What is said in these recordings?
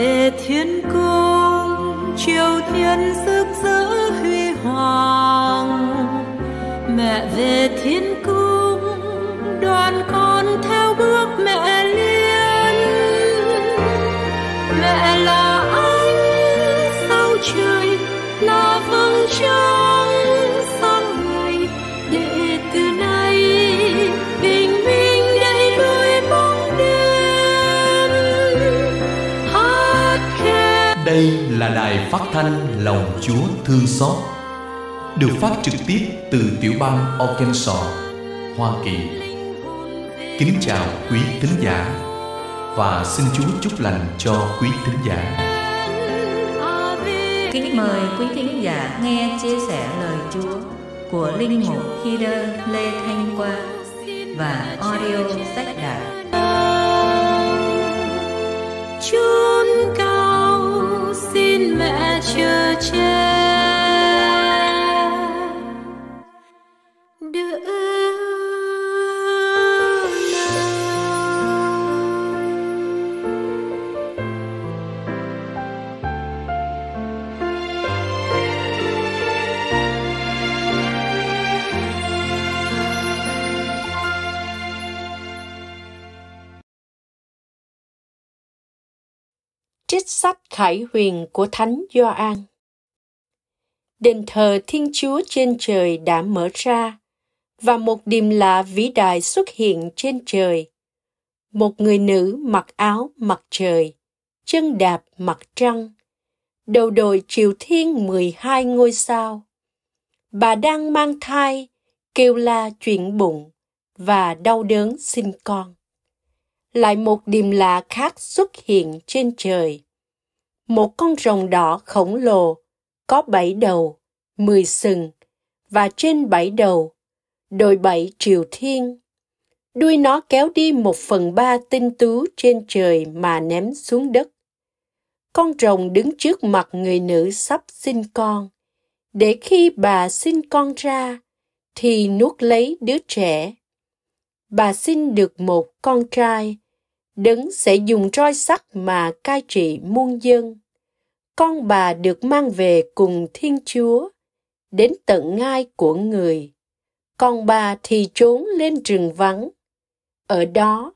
về thiên cung triều thiên rực rỡ huy hoàng. Mẹ về thiên phát thanh Lòng Chúa Thương Xót. Được phát trực tiếp từ tiểu bang Arkansas, Hoa Kỳ. Kính chào quý thính giả Và xin Chúa chúc lành cho quý thính giả. Kính mời quý thính giả nghe chia sẻ lời Chúa của Linh mục Hider Lê Thanh Quang và audio sách đạo. Xin mẹ chờ Khải Huyền của Thánh Gioan. Đền thờ Thiên Chúa trên trời đã mở ra và một điềm lạ vĩ đại xuất hiện trên trời. Một người nữ mặc áo mặt trời, chân đạp mặt trăng, đầu đội triều thiên 12 ngôi sao. Bà đang mang thai, kêu la chuyện bụng và đau đớn sinh con lại một điềm lạ khác xuất hiện trên trời. Một con rồng đỏ khổng lồ, có bảy đầu, mười sừng, và trên bảy đầu, đội bảy triều thiên. Đuôi nó kéo đi một phần ba tinh tú trên trời mà ném xuống đất. Con rồng đứng trước mặt người nữ sắp sinh con, để khi bà sinh con ra, thì nuốt lấy đứa trẻ bà sinh được một con trai, đấng sẽ dùng roi sắt mà cai trị muôn dân. Con bà được mang về cùng Thiên Chúa, đến tận ngai của người. Còn bà thì trốn lên rừng vắng. Ở đó,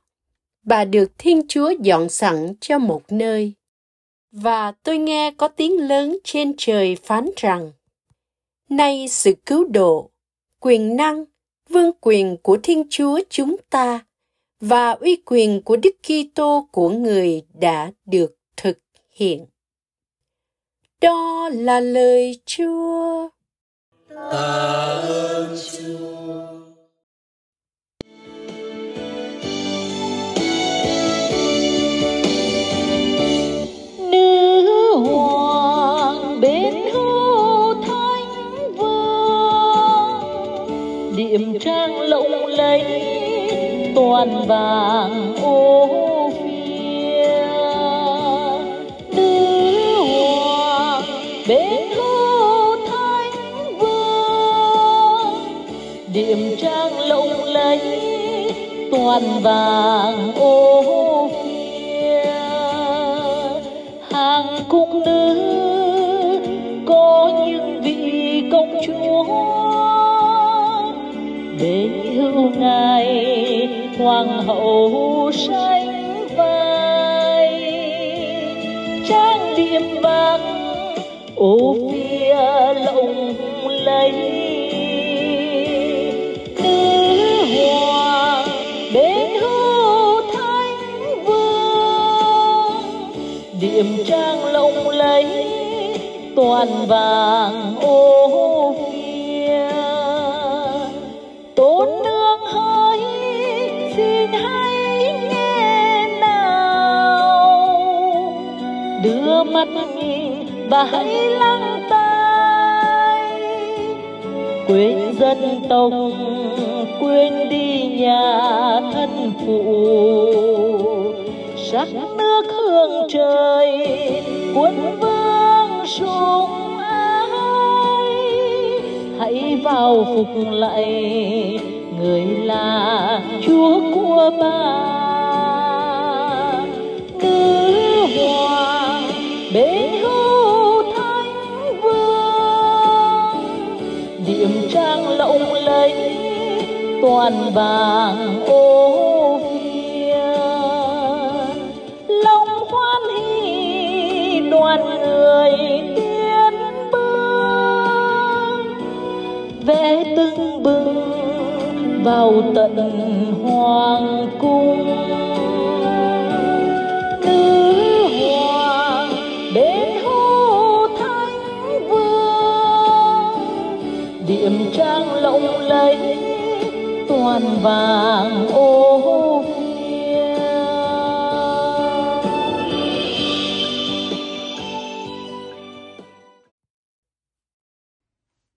bà được Thiên Chúa dọn sẵn cho một nơi. Và tôi nghe có tiếng lớn trên trời phán rằng, Nay sự cứu độ, quyền năng, vương quyền của Thiên Chúa chúng ta và uy quyền của Đức Kitô của người đã được thực hiện. Đó là lời Chúa. nữ hoàng bên thánh vương, điểm trang lộng lẫy, toàn vàng ô toàn vàng, ô phía. Hàng cung nữ, có những vị công chúa. Để hưu ngài hoàng hậu sánh vai. Trang điểm vàng, ô phía lộng lẫy. Muôn vàng ô phía. Tốn nương hơi, xin hãy nghe nào. Đưa mắt nhìn và hãy lắng tai. Quên dân tộc, quên đi nhà thân phụ sắc nước hương trời cuốn vương chúng ấy hãy vào phục lạy người là chúa của ba nữ hoàng bế hữu thánh vương điểm trang lộng lẫy toàn vàng ô vào tận hoàng cung. Nữ hoàng đến hô thánh vương, điểm trang lộng lẫy, toàn vàng ô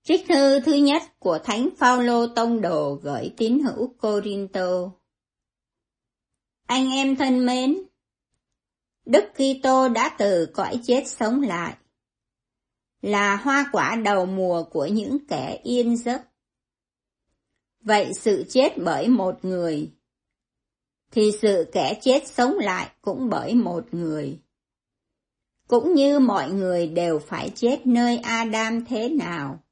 Trích thư thứ nhất của Thánh Phaolô Tông Đồ gửi tín hữu Corinto. Anh em thân mến, Đức Kitô đã từ cõi chết sống lại, là hoa quả đầu mùa của những kẻ yên giấc. Vậy sự chết bởi một người, thì sự kẻ chết sống lại cũng bởi một người. Cũng như mọi người đều phải chết nơi Adam thế nào,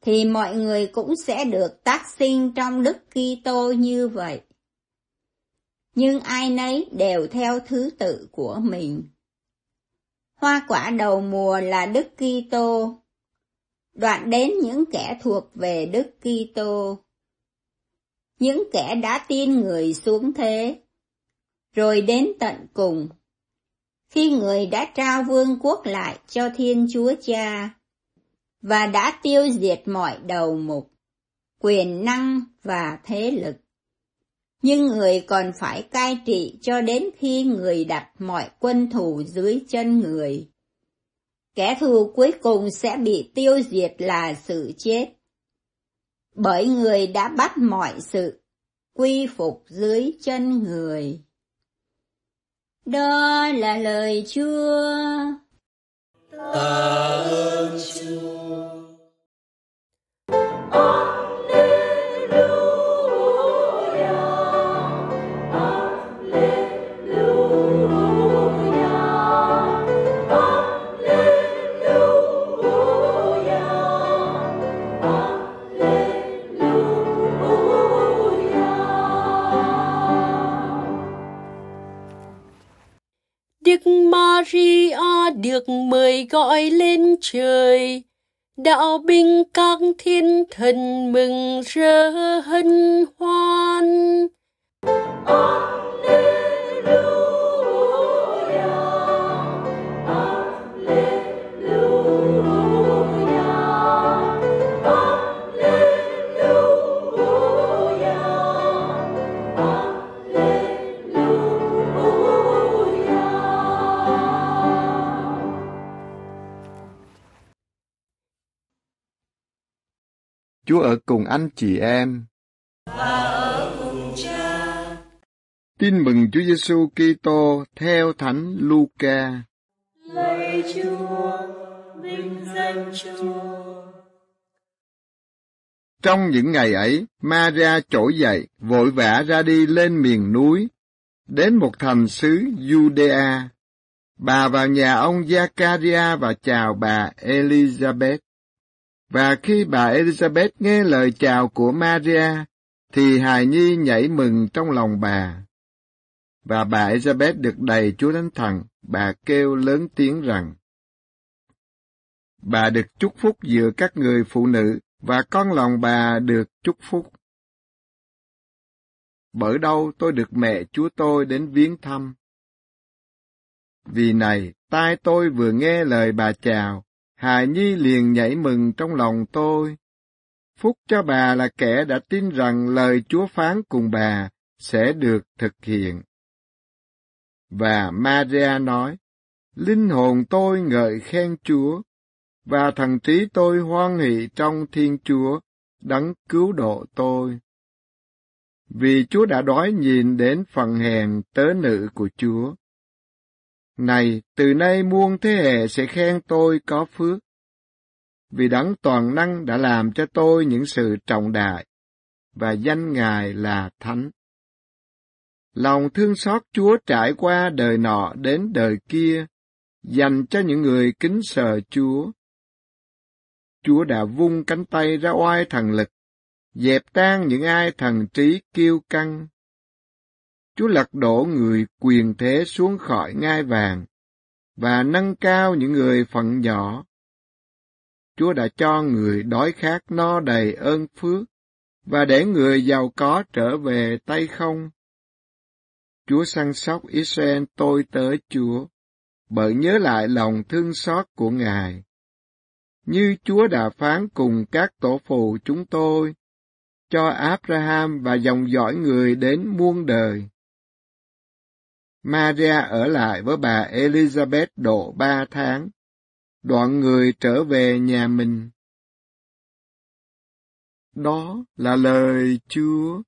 thì mọi người cũng sẽ được tác sinh trong Đức Kitô như vậy. Nhưng ai nấy đều theo thứ tự của mình. Hoa quả đầu mùa là Đức Kitô, đoạn đến những kẻ thuộc về Đức Kitô. Những kẻ đã tin người xuống thế, rồi đến tận cùng, khi người đã trao vương quốc lại cho Thiên Chúa Cha, và đã tiêu diệt mọi đầu mục, quyền năng và thế lực. Nhưng người còn phải cai trị cho đến khi người đặt mọi quân thù dưới chân người. Kẻ thù cuối cùng sẽ bị tiêu diệt là sự chết. Bởi người đã bắt mọi sự quy phục dưới chân người. Đó là lời Chúa. Tạ ơn Chúa. Đức Maria được mời gọi lên trời, đạo binh các thiên thần mừng rỡ hân hoan. Chúa ở cùng anh chị em. Tin mừng Chúa Giêsu Kitô theo Thánh Luca. Lạy Chúa, vinh danh Chúa. Trong những ngày ấy, Maria trỗi dậy, vội vã ra đi lên miền núi, đến một thành xứ Judea. Bà vào nhà ông Zakaria và chào bà Elizabeth. Và khi bà Elizabeth nghe lời chào của Maria, thì hài nhi nhảy mừng trong lòng bà. Và bà Elizabeth được đầy Chúa Thánh Thần, bà kêu lớn tiếng rằng, Bà được chúc phúc giữa các người phụ nữ, và con lòng bà được chúc phúc. Bởi đâu tôi được mẹ Chúa tôi đến viếng thăm. Vì này, tai tôi vừa nghe lời bà chào, Hài Nhi liền nhảy mừng trong lòng tôi. Phúc cho bà là kẻ đã tin rằng lời Chúa phán cùng bà sẽ được thực hiện. Và Maria nói, Linh hồn tôi ngợi khen Chúa, và thần trí tôi hoan hỷ trong Thiên Chúa, đấng cứu độ tôi. Vì Chúa đã đói nhìn đến phần hèn tớ nữ của Chúa. Này, từ nay muôn thế hệ sẽ khen tôi có phước, vì đấng toàn năng đã làm cho tôi những sự trọng đại, và danh Ngài là Thánh. Lòng thương xót Chúa trải qua đời nọ đến đời kia, dành cho những người kính sợ Chúa. Chúa đã vung cánh tay ra oai thần lực, dẹp tan những ai thần trí kiêu căng. Chúa lật đổ người quyền thế xuống khỏi ngai vàng và nâng cao những người phận nhỏ. Chúa đã cho người đói khát no đầy ơn phước và để người giàu có trở về tay không. Chúa săn sóc Israel tôi tới Chúa, bởi nhớ lại lòng thương xót của Ngài. Như Chúa đã phán cùng các tổ phụ chúng tôi, cho Abraham và dòng dõi người đến muôn đời. Maria ở lại với bà Elizabeth độ ba tháng, đoạn người trở về nhà mình. Đó là lời Chúa.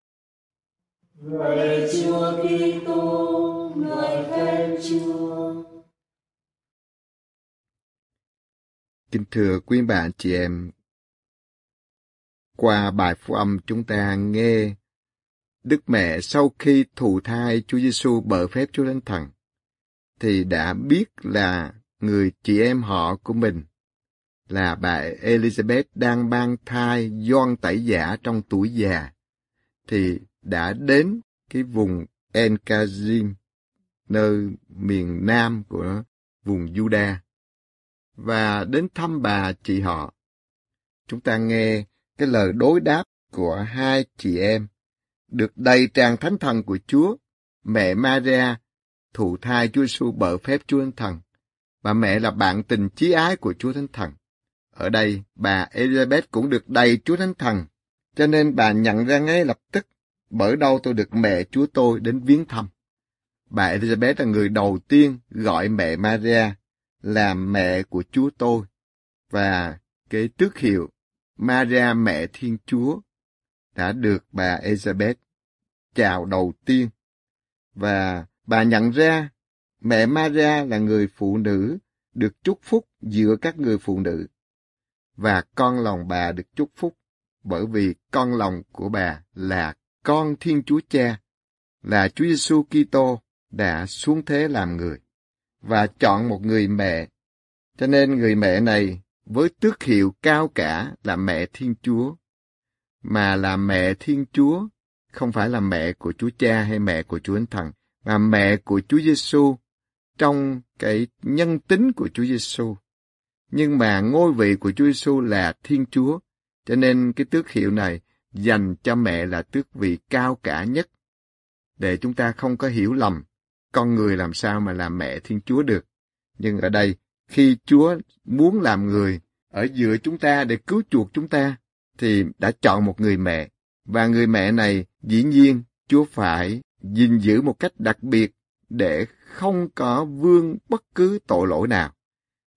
Lạy Chúa Kitô, ngợi khen Chúa. Kính thưa quý bạn chị em, qua bài phúc âm chúng ta nghe Đức Mẹ sau khi thụ thai Chúa Giêsu bởi phép Chúa Thánh Thần, thì đã biết là người chị em họ của mình là bà Elizabeth đang mang thai doan tẩy giả trong tuổi già, thì đã đến cái vùng Enkazim, nơi miền nam của vùng Juda, và đến thăm bà chị họ. Chúng ta nghe cái lời đối đáp của hai chị em được đầy tràn thánh thần của Chúa, mẹ Maria, thụ thai Chúa Giêsu bởi phép Chúa Thánh Thần, và mẹ là bạn tình chí ái của Chúa Thánh Thần. Ở đây, bà Elizabeth cũng được đầy Chúa Thánh Thần, cho nên bà nhận ra ngay lập tức, bởi đâu tôi được mẹ Chúa tôi đến viếng thăm. Bà Elizabeth là người đầu tiên gọi mẹ Maria là mẹ của Chúa tôi, và cái tước hiệu Maria mẹ Thiên Chúa đã được bà Elizabeth chào đầu tiên. Và bà nhận ra mẹ Maria là người phụ nữ được chúc phúc giữa các người phụ nữ. Và con lòng bà được chúc phúc bởi vì con lòng của bà là con Thiên Chúa Cha, là Chúa Giêsu Kitô đã xuống thế làm người và chọn một người mẹ. Cho nên người mẹ này với tước hiệu cao cả là mẹ Thiên Chúa, mà là mẹ Thiên Chúa, không phải là mẹ của Chúa Cha hay mẹ của Chúa Thánh Thần, mà mẹ của Chúa Giêsu trong cái nhân tính của Chúa Giêsu. Nhưng mà ngôi vị của Chúa Giêsu là Thiên Chúa, cho nên cái tước hiệu này dành cho mẹ là tước vị cao cả nhất, để chúng ta không có hiểu lầm con người làm sao mà làm mẹ Thiên Chúa được. Nhưng ở đây, khi Chúa muốn làm người ở giữa chúng ta để cứu chuộc chúng ta, thì đã chọn một người mẹ. Và người mẹ này, dĩ nhiên, Chúa phải gìn giữ một cách đặc biệt để không có vương bất cứ tội lỗi nào.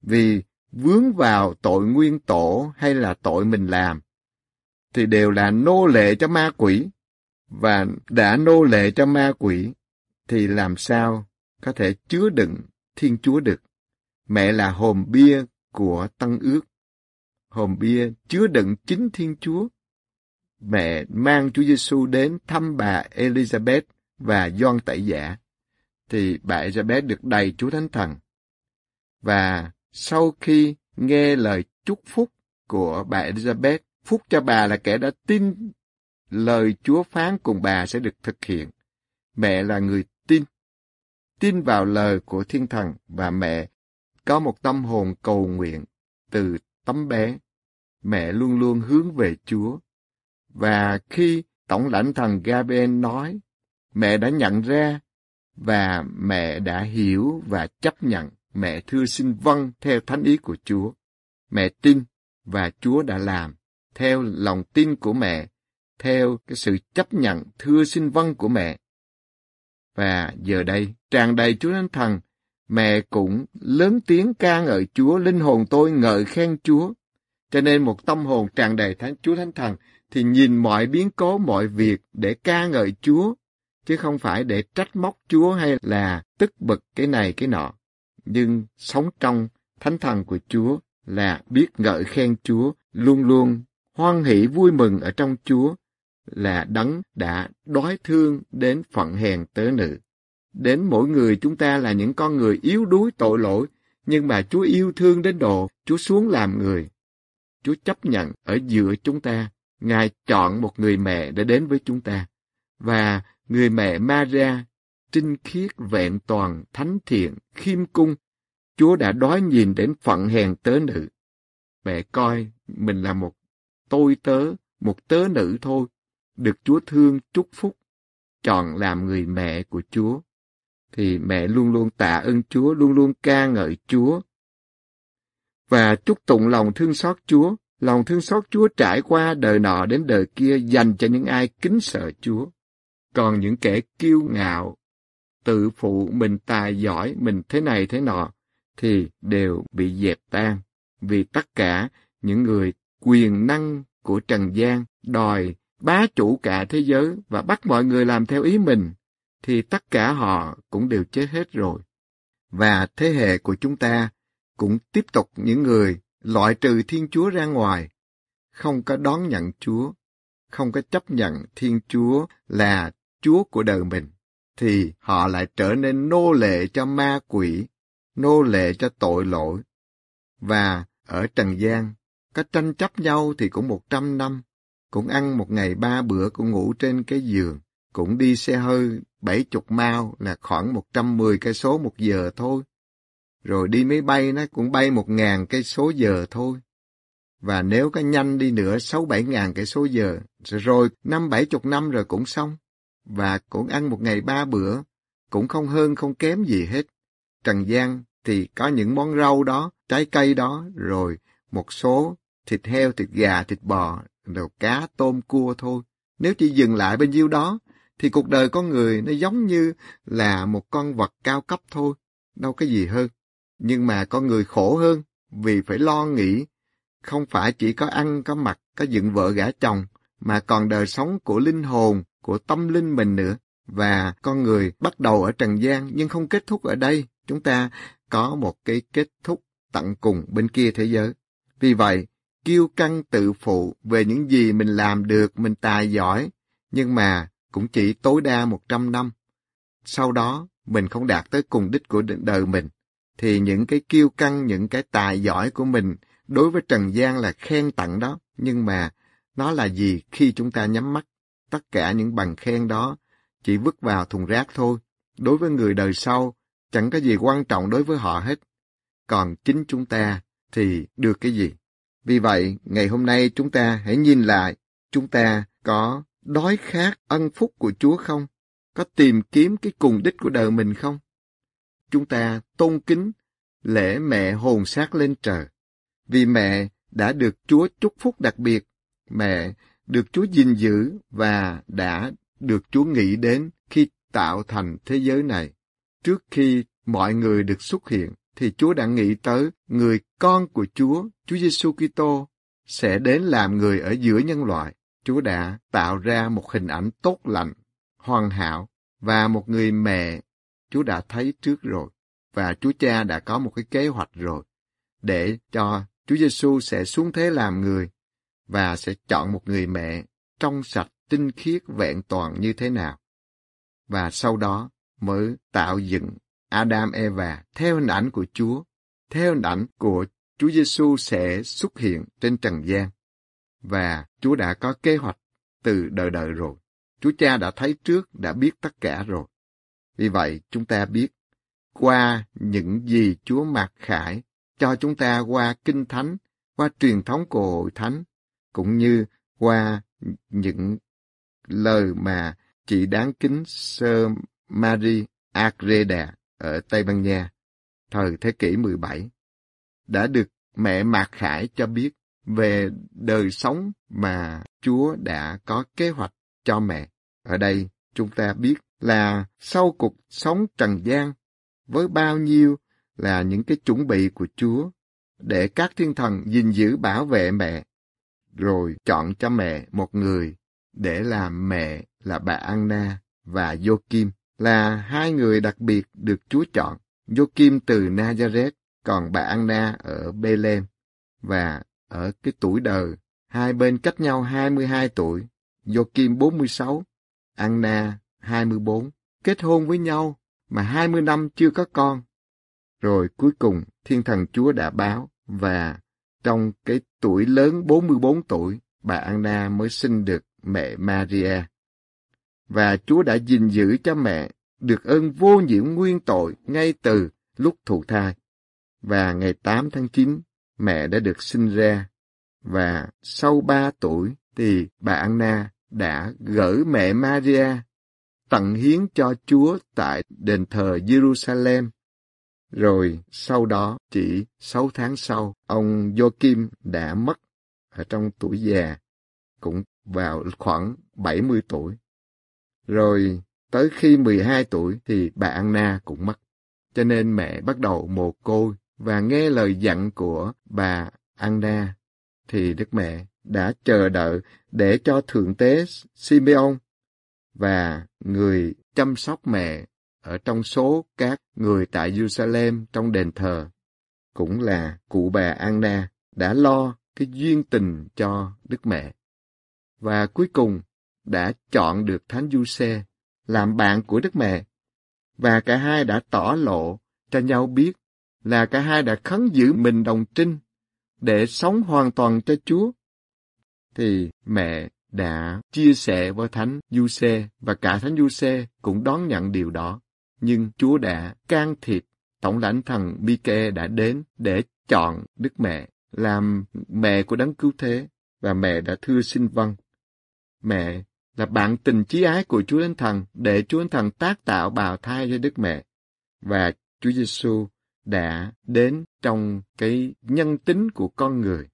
Vì vướng vào tội nguyên tổ hay là tội mình làm, thì đều là nô lệ cho ma quỷ. Và đã nô lệ cho ma quỷ, thì làm sao có thể chứa đựng Thiên Chúa được? Mẹ là hồn bia của Tân Ước. Hồn bia chứa đựng chính Thiên Chúa. Mẹ mang Chúa Giêsu đến thăm bà Elizabeth và Gioan Tẩy Giả, thì bà Elizabeth được đầy Chúa Thánh Thần. Và sau khi nghe lời chúc phúc của bà Elizabeth, phúc cho bà là kẻ đã tin lời Chúa phán cùng bà sẽ được thực hiện. Mẹ là người tin, tin vào lời của Thiên Thần và mẹ có một tâm hồn cầu nguyện từ tấm bé. Mẹ luôn luôn hướng về Chúa. Và khi Tổng lãnh thần Gabriel nói, mẹ đã nhận ra và mẹ đã hiểu và chấp nhận mẹ thưa xin vâng theo thánh ý của Chúa. Mẹ tin và Chúa đã làm theo lòng tin của mẹ, theo cái sự chấp nhận thưa xin vâng của mẹ. Và giờ đây, tràn đầy Chúa Thánh Thần, mẹ cũng lớn tiếng ca ngợi Chúa, linh hồn tôi ngợi khen Chúa. Cho nên một tâm hồn tràn đầy Thánh Chúa Thánh Thần thì nhìn mọi biến cố, mọi việc để ca ngợi Chúa, chứ không phải để trách móc Chúa hay là tức bực cái này cái nọ. Nhưng sống trong Thánh Thần của Chúa là biết ngợi khen Chúa, luôn luôn hoan hỷ vui mừng ở trong Chúa, là đấng đã đói thương đến phận hèn tớ nữ. Đến mỗi người chúng ta là những con người yếu đuối tội lỗi, nhưng mà Chúa yêu thương đến độ Chúa xuống làm người. Chúa chấp nhận ở giữa chúng ta Ngài chọn một người mẹ để đến với chúng ta. Và người mẹ Maria, trinh khiết, vẹn toàn, thánh thiện, khiêm cung, Chúa đã đói nhìn đến phận hèn tớ nữ. Mẹ coi mình là một tôi tớ, một tớ nữ thôi, được Chúa thương chúc phúc, chọn làm người mẹ của Chúa. Thì mẹ luôn luôn tạ ơn Chúa, luôn luôn ca ngợi Chúa. Và chúc tụng lòng thương xót Chúa, lòng thương xót Chúa trải qua đời nọ đến đời kia dành cho những ai kính sợ Chúa. Còn những kẻ kiêu ngạo, tự phụ mình tài giỏi, mình thế này thế nọ, thì đều bị dẹp tan, vì tất cả những người quyền năng của Trần gian đòi bá chủ cả thế giới và bắt mọi người làm theo ý mình, thì tất cả họ cũng đều chết hết rồi. Và thế hệ của chúng ta cũng tiếp tục những người loại trừ Thiên Chúa ra ngoài, không có đón nhận Chúa, không có chấp nhận Thiên Chúa là Chúa của đời mình, thì họ lại trở nên nô lệ cho ma quỷ, nô lệ cho tội lỗi. Và ở Trần gian, có tranh chấp nhau thì cũng một trăm năm, cũng ăn một ngày ba bữa, cũng ngủ trên cái giường, cũng đi xe hơi bảy chục mao là khoảng một trăm mười cây số một giờ thôi. Rồi đi máy bay nó cũng bay một ngàn cây số giờ thôi. Và nếu có nhanh đi nữa sáu bảy ngàn cây số giờ, rồi năm bảy chục năm rồi cũng xong. Và cũng ăn một ngày ba bữa, cũng không hơn không kém gì hết. Trần gian thì có những món rau đó, trái cây đó, rồi một số thịt heo, thịt gà, thịt bò, đồ cá, tôm, cua thôi. Nếu chỉ dừng lại bên nhiêu đó, thì cuộc đời con người nó giống như là một con vật cao cấp thôi, đâu có gì hơn. Nhưng mà con người khổ hơn, vì phải lo nghĩ, không phải chỉ có ăn, có mặc, có dựng vợ gả chồng, mà còn đời sống của linh hồn, của tâm linh mình nữa. Và con người bắt đầu ở trần gian nhưng không kết thúc ở đây. Chúng ta có một cái kết thúc tận cùng bên kia thế giới. Vì vậy, kiêu căng tự phụ về những gì mình làm được, mình tài giỏi, nhưng mà cũng chỉ tối đa một trăm năm. Sau đó, mình không đạt tới cùng đích của đời mình, thì những cái kiêu căng, những cái tài giỏi của mình đối với Trần gian là khen tặng đó, nhưng mà nó là gì khi chúng ta nhắm mắt? Tất cả những bằng khen đó chỉ vứt vào thùng rác thôi. Đối với người đời sau, chẳng có gì quan trọng đối với họ hết. Còn chính chúng ta thì được cái gì? Vì vậy, ngày hôm nay chúng ta hãy nhìn lại, chúng ta có đói khát ân phúc của Chúa không? Có tìm kiếm cái cùng đích của đời mình không? Chúng ta tôn kính lễ mẹ hồn xác lên trời. Vì mẹ đã được Chúa chúc phúc đặc biệt, mẹ được Chúa gìn giữ và đã được Chúa nghĩ đến khi tạo thành thế giới này. Trước khi mọi người được xuất hiện, thì Chúa đã nghĩ tới người con của Chúa, Chúa Giêsu Kitô sẽ đến làm người ở giữa nhân loại. Chúa đã tạo ra một hình ảnh tốt lành, hoàn hảo và một người mẹ Chúa đã thấy trước rồi và Chúa Cha đã có một cái kế hoạch rồi để cho Chúa Giêsu sẽ xuống thế làm người và sẽ chọn một người mẹ trong sạch, tinh khiết, vẹn toàn như thế nào. Và sau đó mới tạo dựng Adam Eva theo hình ảnh của Chúa, theo hình ảnh của Chúa Giêsu sẽ xuất hiện trên trần gian. Và Chúa đã có kế hoạch từ đời đời rồi. Chúa Cha đã thấy trước, đã biết tất cả rồi. Vì vậy, chúng ta biết qua những gì Chúa mặc khải cho chúng ta qua kinh thánh, qua truyền thống của hội thánh, cũng như qua những lời mà chị đáng kính Sơ Marie Agreda ở Tây Ban Nha, thời thế kỷ 17, đã được mẹ Mạc Khải cho biết về đời sống mà Chúa đã có kế hoạch cho mẹ. Ở đây chúng ta biết là sau cuộc sống trần gian với bao nhiêu là những cái chuẩn bị của Chúa để các thiên thần gìn giữ bảo vệ mẹ, rồi chọn cho mẹ một người để làm mẹ là bà Anna và Joachim là hai người đặc biệt được Chúa chọn. Joachim từ Nazareth, còn bà Anna ở Bethlehem. Và ở cái tuổi đời, hai bên cách nhau 22 tuổi. do Kim 46, Anna 24. Kết hôn với nhau mà 20 năm chưa có con. Rồi cuối cùng Thiên Thần Chúa đã báo và trong cái tuổi lớn 44 tuổi bà Anna mới sinh được mẹ Maria. Và Chúa đã gìn giữ cho mẹ được ơn vô nhiễm nguyên tội ngay từ lúc thụ thai. Và ngày 8 tháng 9, mẹ đã được sinh ra. Và sau ba tuổi thì bà Anna đã gửi mẹ Maria tặng hiến cho Chúa tại đền thờ Jerusalem. Rồi sau đó, chỉ sáu tháng sau, ông Joachim đã mất ở trong tuổi già, cũng vào khoảng 70 tuổi. Rồi tới khi 12 tuổi thì bà Anna cũng mất. Cho nên mẹ bắt đầu mồ côi và nghe lời dặn của bà Anna, thì Đức Mẹ đã chờ đợi để cho Thượng Tế Simeon và người chăm sóc mẹ ở trong số các người tại Jerusalem trong đền thờ, cũng là cụ bà Anna đã lo cái duyên tình cho Đức Mẹ. Và cuối cùng đã chọn được Thánh Du Xe làm bạn của Đức Mẹ. Và cả hai đã tỏ lộ cho nhau biết là cả hai đã khấn giữ mình đồng trinh để sống hoàn toàn cho Chúa. Thì mẹ đã chia sẻ với Thánh Du Xe và cả Thánh Du Xe cũng đón nhận điều đó. Nhưng Chúa đã can thiệp, Tổng lãnh thần Mike đã đến để chọn Đức Mẹ làm mẹ của đấng cứu thế và mẹ đã thưa xin vâng. Mẹ là bạn tình chí ái của Chúa Thánh Thần để Chúa Thánh Thần tác tạo bào thai cho Đức Mẹ. Và Chúa Giêsu đã đến trong cái nhân tính của con người.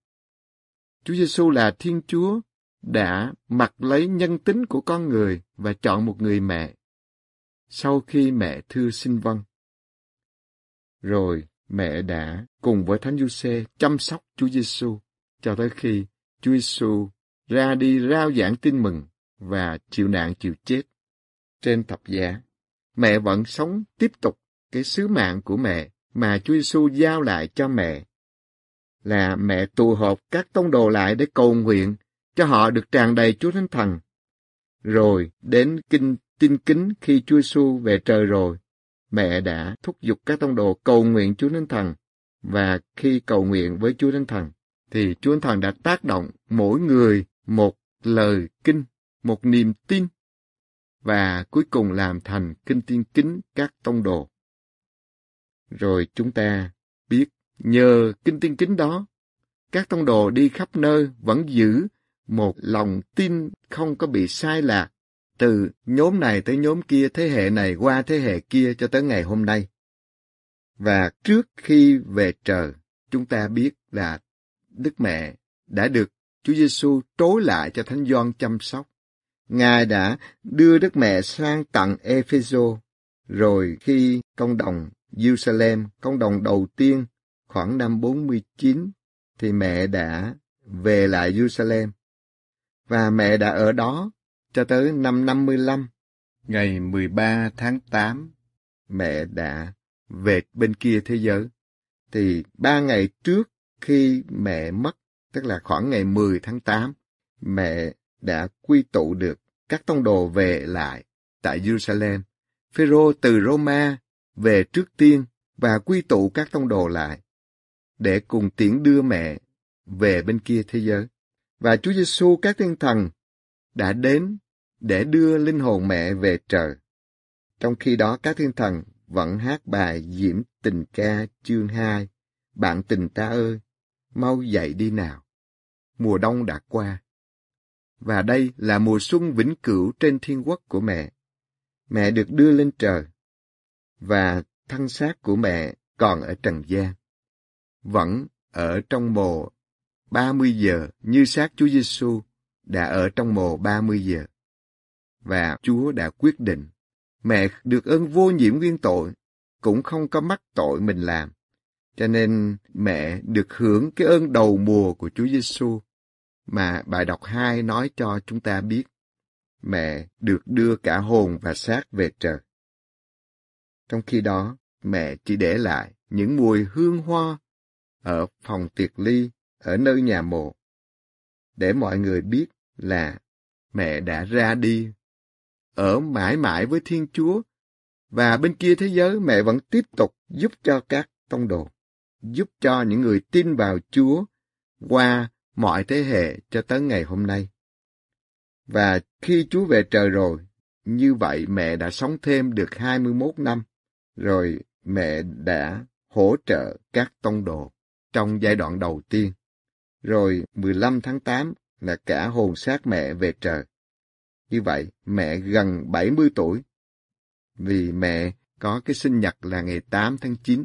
Chúa Giêsu là Thiên Chúa đã mặc lấy nhân tính của con người và chọn một người mẹ. Sau khi mẹ thư xin vâng, rồi mẹ đã cùng với Thánh Giuse chăm sóc Chúa Giêsu cho tới khi Chúa Giêsu ra đi rao giảng tin mừng và chịu nạn chịu chết trên thập giá. Mẹ vẫn sống tiếp tục cái sứ mạng của mẹ mà Chúa Giêsu giao lại cho mẹ là mẹ tụ họp các tông đồ lại để cầu nguyện cho họ được tràn đầy Chúa Thánh Thần. Rồi đến kinh tin kính khi Chúa Giêsu về trời rồi, mẹ đã thúc giục các tông đồ cầu nguyện Chúa Thánh Thần và khi cầu nguyện với Chúa Thánh Thần thì Chúa Thánh Thần đã tác động mỗi người một lời kinh, một niềm tin và cuối cùng làm thành kinh tiên kính các tông đồ. Rồi chúng ta biết nhờ kinh tiên kính đó, các tông đồ đi khắp nơi vẫn giữ một lòng tin không có bị sai lạc từ nhóm này tới nhóm kia, thế hệ này qua thế hệ kia cho tới ngày hôm nay. Và trước khi về trời, chúng ta biết là Đức Mẹ đã được Chúa Giêsu trối lại cho Thánh Gioan chăm sóc. Ngài đã đưa Đức Mẹ sang tặng Epheso, rồi khi công đồng Jerusalem, công đồng đầu tiên khoảng năm 49, thì mẹ đã về lại Jerusalem. Và mẹ đã ở đó cho tới năm 55, ngày 13 tháng 8, mẹ đã về bên kia thế giới. Thì ba ngày trước khi mẹ mất, tức là khoảng ngày 10 tháng 8, mẹ đã quy tụ được các tông đồ về lại tại Jerusalem. Phêrô từ Roma về trước tiên và quy tụ các tông đồ lại để cùng tiễn đưa mẹ về bên kia thế giới. Và Chúa Giêsu các thiên thần đã đến để đưa linh hồn mẹ về trời. Trong khi đó các thiên thần vẫn hát bài Diễm Tình Ca chương 2. Bạn tình ta ơi, mau dậy đi nào. Mùa đông đã qua. Và đây là mùa xuân vĩnh cửu trên thiên quốc của mẹ. Mẹ được đưa lên trời. Và thân xác của mẹ còn ở trần gian. Vẫn ở trong mồ 30 giờ như xác Chúa Giêsu đã ở trong mồ 30 giờ. Và Chúa đã quyết định, mẹ được ơn vô nhiễm nguyên tội, cũng không có mắc tội mình làm. Cho nên mẹ được hưởng cái ơn đầu mùa của Chúa Giêsu mà bài đọc 2 nói cho chúng ta biết. Mẹ được đưa cả hồn và xác về trời. Trong khi đó, mẹ chỉ để lại những mùi hương hoa ở phòng tiệc ly ở nơi nhà mộ. Để mọi người biết là mẹ đã ra đi. Ở mãi mãi với Thiên Chúa và bên kia thế giới mẹ vẫn tiếp tục giúp cho các tông đồ, giúp cho những người tin vào Chúa qua mọi thế hệ cho tới ngày hôm nay. Và khi Chúa về trời rồi, như vậy mẹ đã sống thêm được 21 năm, rồi mẹ đã hỗ trợ các tông đồ trong giai đoạn đầu tiên. Rồi 15 tháng 8 là cả hồn xác mẹ về trời. Như vậy, mẹ gần 70 tuổi, vì mẹ có cái sinh nhật là ngày 8 tháng 9,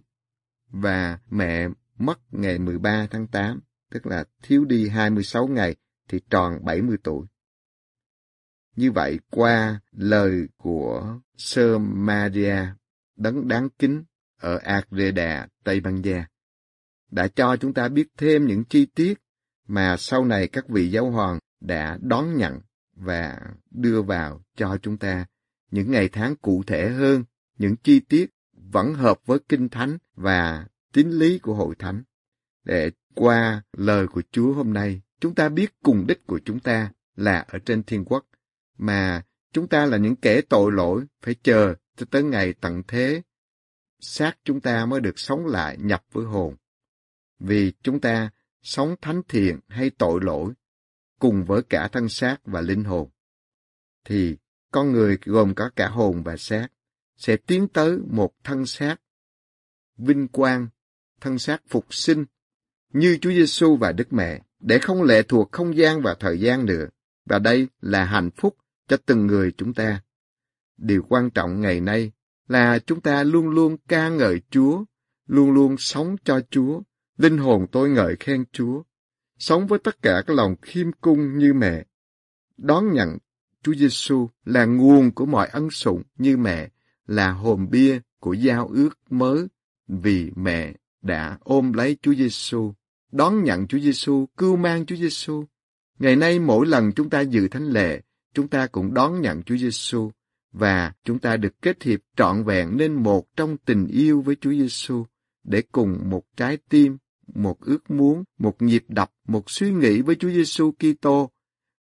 và mẹ mất ngày 13 tháng 8, tức là thiếu đi 26 ngày thì tròn 70 tuổi. Như vậy, qua lời của Sơ Maria đấng đáng kính ở Agreda, Tây Ban Nha, đã cho chúng ta biết thêm những chi tiết mà sau này các vị giáo hoàng đã đón nhận và đưa vào cho chúng ta những ngày tháng cụ thể hơn, những chi tiết vẫn hợp với kinh thánh và tín lý của hội thánh. Để qua lời của Chúa hôm nay, chúng ta biết cùng đích của chúng ta là ở trên thiên quốc, mà chúng ta là những kẻ tội lỗi phải chờ tới ngày tận thế, xác chúng ta mới được sống lại nhập với hồn. Vì chúng ta sống thánh thiện hay tội lỗi, cùng với cả thân xác và linh hồn, thì con người gồm có cả hồn và xác sẽ tiến tới một thân xác vinh quang, thân xác phục sinh như Chúa Giêsu và Đức Mẹ để không lệ thuộc không gian và thời gian nữa. Và đây là hạnh phúc cho từng người chúng ta. Điều quan trọng ngày nay là chúng ta luôn luôn ca ngợi Chúa, luôn luôn sống cho Chúa, linh hồn tôi ngợi khen Chúa, sống với tất cả các lòng khiêm cung như mẹ, đón nhận Chúa Giêsu là nguồn của mọi ân sủng như mẹ, là hồn bia của giao ước mới vì mẹ đã ôm lấy Chúa Giêsu, đón nhận Chúa Giêsu, cưu mang Chúa Giêsu. Ngày nay mỗi lần chúng ta dự thánh lễ, chúng ta cũng đón nhận Chúa Giêsu và chúng ta được kết hiệp trọn vẹn nên một trong tình yêu với Chúa Giêsu để cùng một trái tim, một ước muốn, một nhịp đập, một suy nghĩ với Chúa Giêsu Kitô.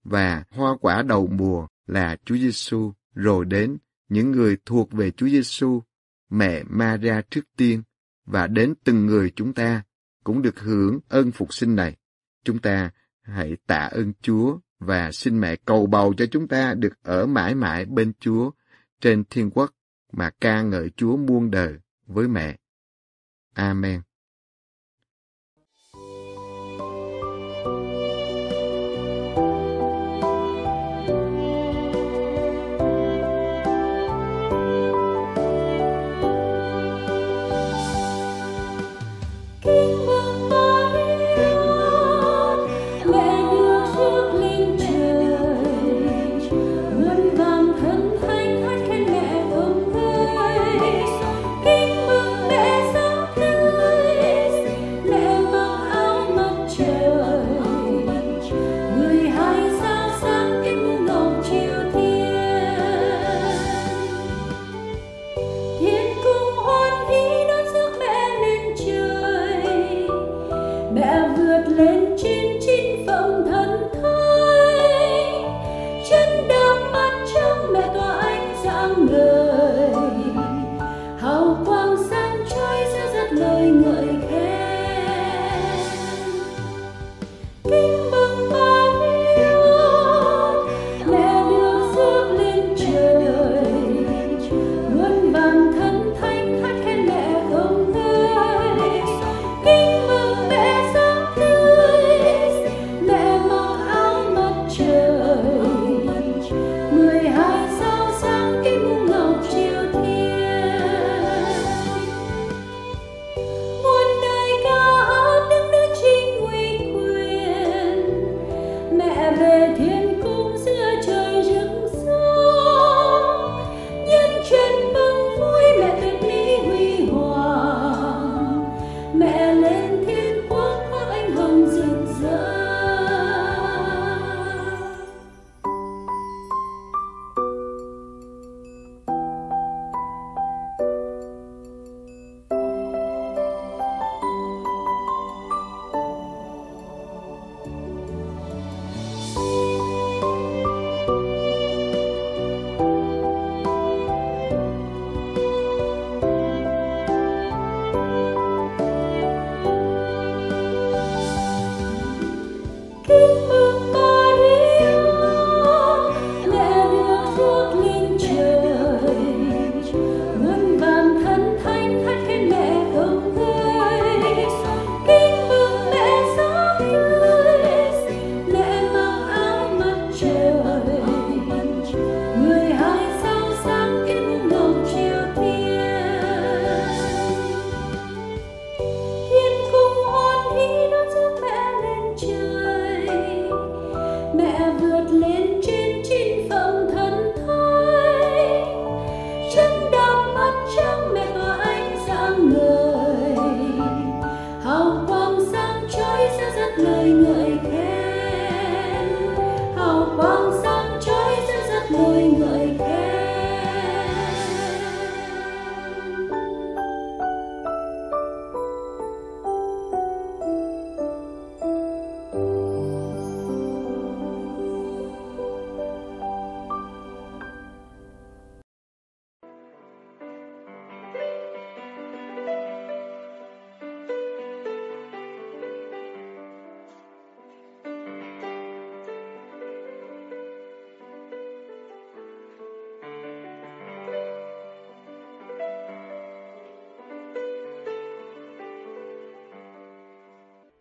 Và hoa quả đầu mùa là Chúa Giêsu, rồi đến những người thuộc về Chúa Giêsu, mẹ Maria trước tiên. Và đến từng người chúng ta cũng được hưởng ơn phục sinh này. Chúng ta hãy tạ ơn Chúa và xin mẹ cầu bầu cho chúng ta được ở mãi mãi bên Chúa trên thiên quốc mà ca ngợi Chúa muôn đời với mẹ. Amen.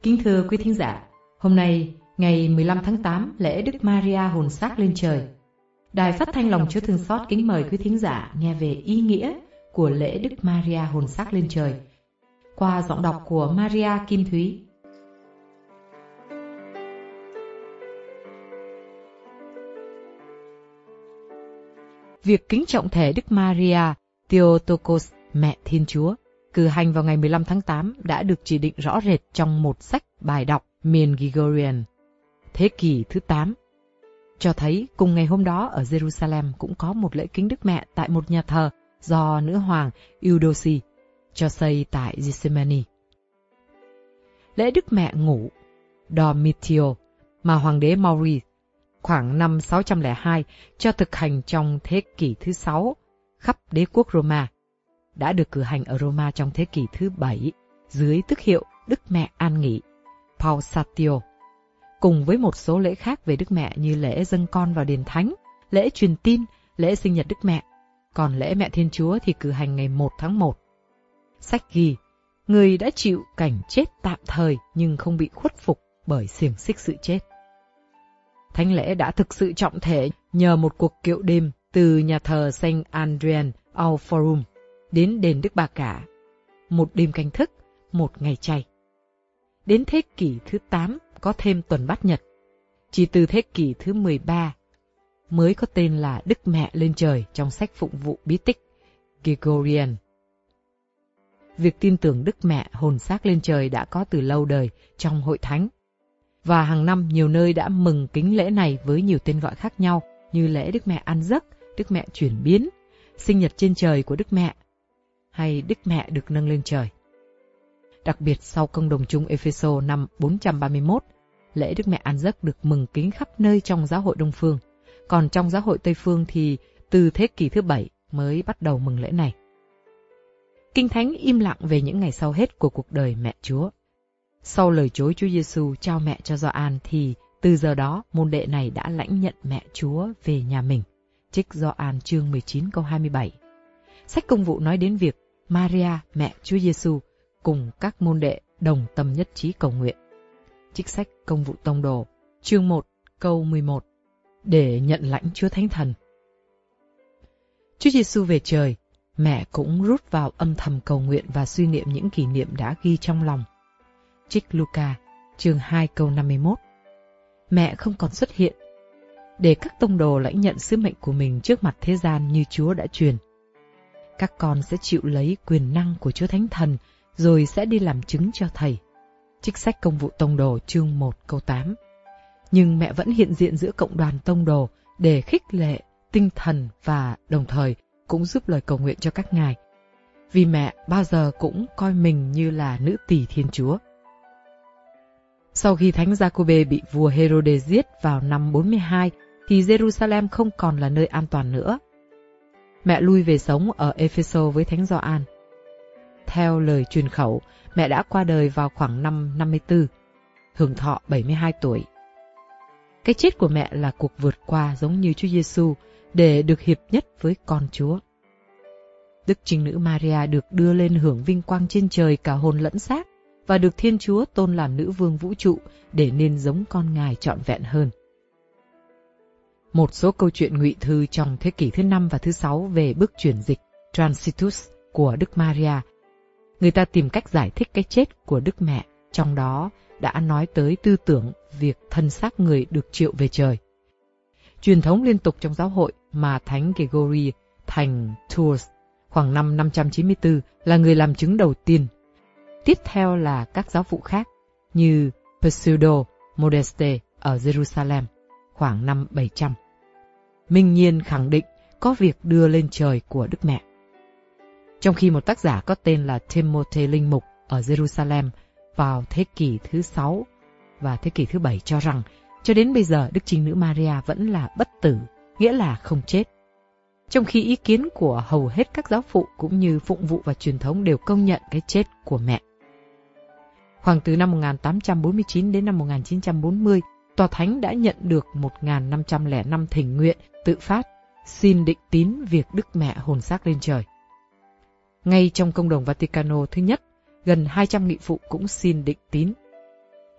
Kính thưa quý thính giả, hôm nay, ngày 15 tháng 8, lễ Đức Maria hồn xác lên trời. Đài phát thanh lòng Chúa Thương Xót kính mời quý thính giả nghe về ý nghĩa của lễ Đức Maria hồn xác lên trời qua giọng đọc của Maria Kim Thúy. Việc kính trọng thể Đức Maria Theotokos, mẹ Thiên Chúa, cử hành vào ngày 15 tháng 8 đã được chỉ định rõ rệt trong một sách bài đọc miền Gregorian, thế kỷ thứ 8. Cho thấy cùng ngày hôm đó ở Jerusalem cũng có một lễ kính Đức Mẹ tại một nhà thờ do nữ hoàng Eudoxie cho xây tại Gethsemane. Lễ Đức Mẹ ngủ Domitio mà Hoàng đế Maurice khoảng năm 602 cho thực hành trong thế kỷ thứ sáu khắp đế quốc Roma đã được cử hành ở Roma trong thế kỷ thứ bảy dưới tước hiệu Đức Mẹ An Nghỉ Pausatio cùng với một số lễ khác về Đức Mẹ như lễ dâng con vào đền thánh, lễ truyền tin, lễ sinh nhật Đức Mẹ. Còn lễ Mẹ Thiên Chúa thì cử hành ngày 1 tháng 1. Sách ghi, người đã chịu cảnh chết tạm thời nhưng không bị khuất phục bởi xiềng xích sự chết. Thánh lễ đã thực sự trọng thể nhờ một cuộc kiệu đêm từ nhà thờ Saint Andrian au Forum đến đền Đức Bà Cả. Một đêm canh thức, một ngày chay. Đến thế kỷ thứ 8 có thêm tuần bát nhật. Chỉ từ thế kỷ thứ 13 mới có tên là Đức Mẹ lên trời trong sách phụng vụ bí tích Gregorian. Việc tin tưởng Đức Mẹ hồn xác lên trời đã có từ lâu đời trong hội thánh. Và hàng năm nhiều nơi đã mừng kính lễ này với nhiều tên gọi khác nhau như lễ Đức Mẹ ăn giấc, Đức Mẹ chuyển biến, sinh nhật trên trời của Đức Mẹ, hay Đức Mẹ được nâng lên trời. Đặc biệt sau công đồng chung Epheso năm 431, lễ Đức Mẹ An Giấc được mừng kính khắp nơi trong giáo hội Đông Phương. Còn trong giáo hội Tây Phương thì từ thế kỷ thứ bảy mới bắt đầu mừng lễ này. Kinh Thánh im lặng về những ngày sau hết của cuộc đời mẹ Chúa. Sau lời chối Chúa Giêsu trao mẹ cho Gioan thì từ giờ đó môn đệ này đã lãnh nhận mẹ Chúa về nhà mình. Trích Gioan chương 19 câu 27. Sách công vụ nói đến việc Maria, mẹ Chúa Giêsu cùng các môn đệ đồng tâm nhất trí cầu nguyện. Trích sách Công vụ Tông Đồ, chương 1, câu 11, để nhận lãnh Chúa Thánh Thần. Chúa Giêsu về trời, mẹ cũng rút vào âm thầm cầu nguyện và suy niệm những kỷ niệm đã ghi trong lòng. Trích Luca, chương 2 câu 51. Mẹ không còn xuất hiện, để các tông đồ lãnh nhận sứ mệnh của mình trước mặt thế gian như Chúa đã truyền. Các con sẽ chịu lấy quyền năng của Chúa Thánh Thần rồi sẽ đi làm chứng cho thầy. Trích sách công vụ tông đồ chương 1 câu 8. Nhưng mẹ vẫn hiện diện giữa cộng đoàn tông đồ để khích lệ, tinh thần và đồng thời cũng giúp lời cầu nguyện cho các ngài. Vì mẹ bao giờ cũng coi mình như là nữ tỷ thiên chúa. Sau khi Thánh Giacôbê bị vua Herode giết vào năm 42, thì Jerusalem không còn là nơi an toàn nữa. Mẹ lui về sống ở Epheso với Thánh Gioan. Theo lời truyền khẩu, mẹ đã qua đời vào khoảng năm 54, hưởng thọ 72 tuổi. Cái chết của mẹ là cuộc vượt qua giống như Chúa Giêsu để được hiệp nhất với con Chúa. Đức Trinh Nữ Maria được đưa lên hưởng vinh quang trên trời cả hồn lẫn xác và được Thiên Chúa tôn làm nữ vương vũ trụ để nên giống con Ngài trọn vẹn hơn. Một số câu chuyện ngụy thư trong thế kỷ thứ năm và thứ sáu về bước chuyển dịch Transitus của Đức Maria người ta tìm cách giải thích cái chết của Đức Mẹ, trong đó đã nói tới tư tưởng việc thân xác người được triệu về trời. Truyền thống liên tục trong giáo hội mà Thánh Gregory thành Tours khoảng năm 594 là người làm chứng đầu tiên. Tiếp theo là các giáo phụ khác như Pseudo Modeste ở Jerusalem khoảng năm 700. Minh Nhiên khẳng định có việc đưa lên trời của Đức Mẹ. Trong khi một tác giả có tên là Timothy Linh Mục ở Jerusalem vào thế kỷ thứ sáu và thế kỷ thứ bảy cho rằng cho đến bây giờ Đức Trinh Nữ Maria vẫn là bất tử, nghĩa là không chết. Trong khi ý kiến của hầu hết các giáo phụ cũng như phụng vụ và truyền thống đều công nhận cái chết của mẹ. Khoảng từ năm 1849 đến năm 1940, Tòa Thánh đã nhận được 1.505 thỉnh nguyện tự phát xin định tín việc Đức Mẹ hồn xác lên trời. Ngay trong công đồng Vaticano thứ nhất, gần 200 nghị phụ cũng xin định tín.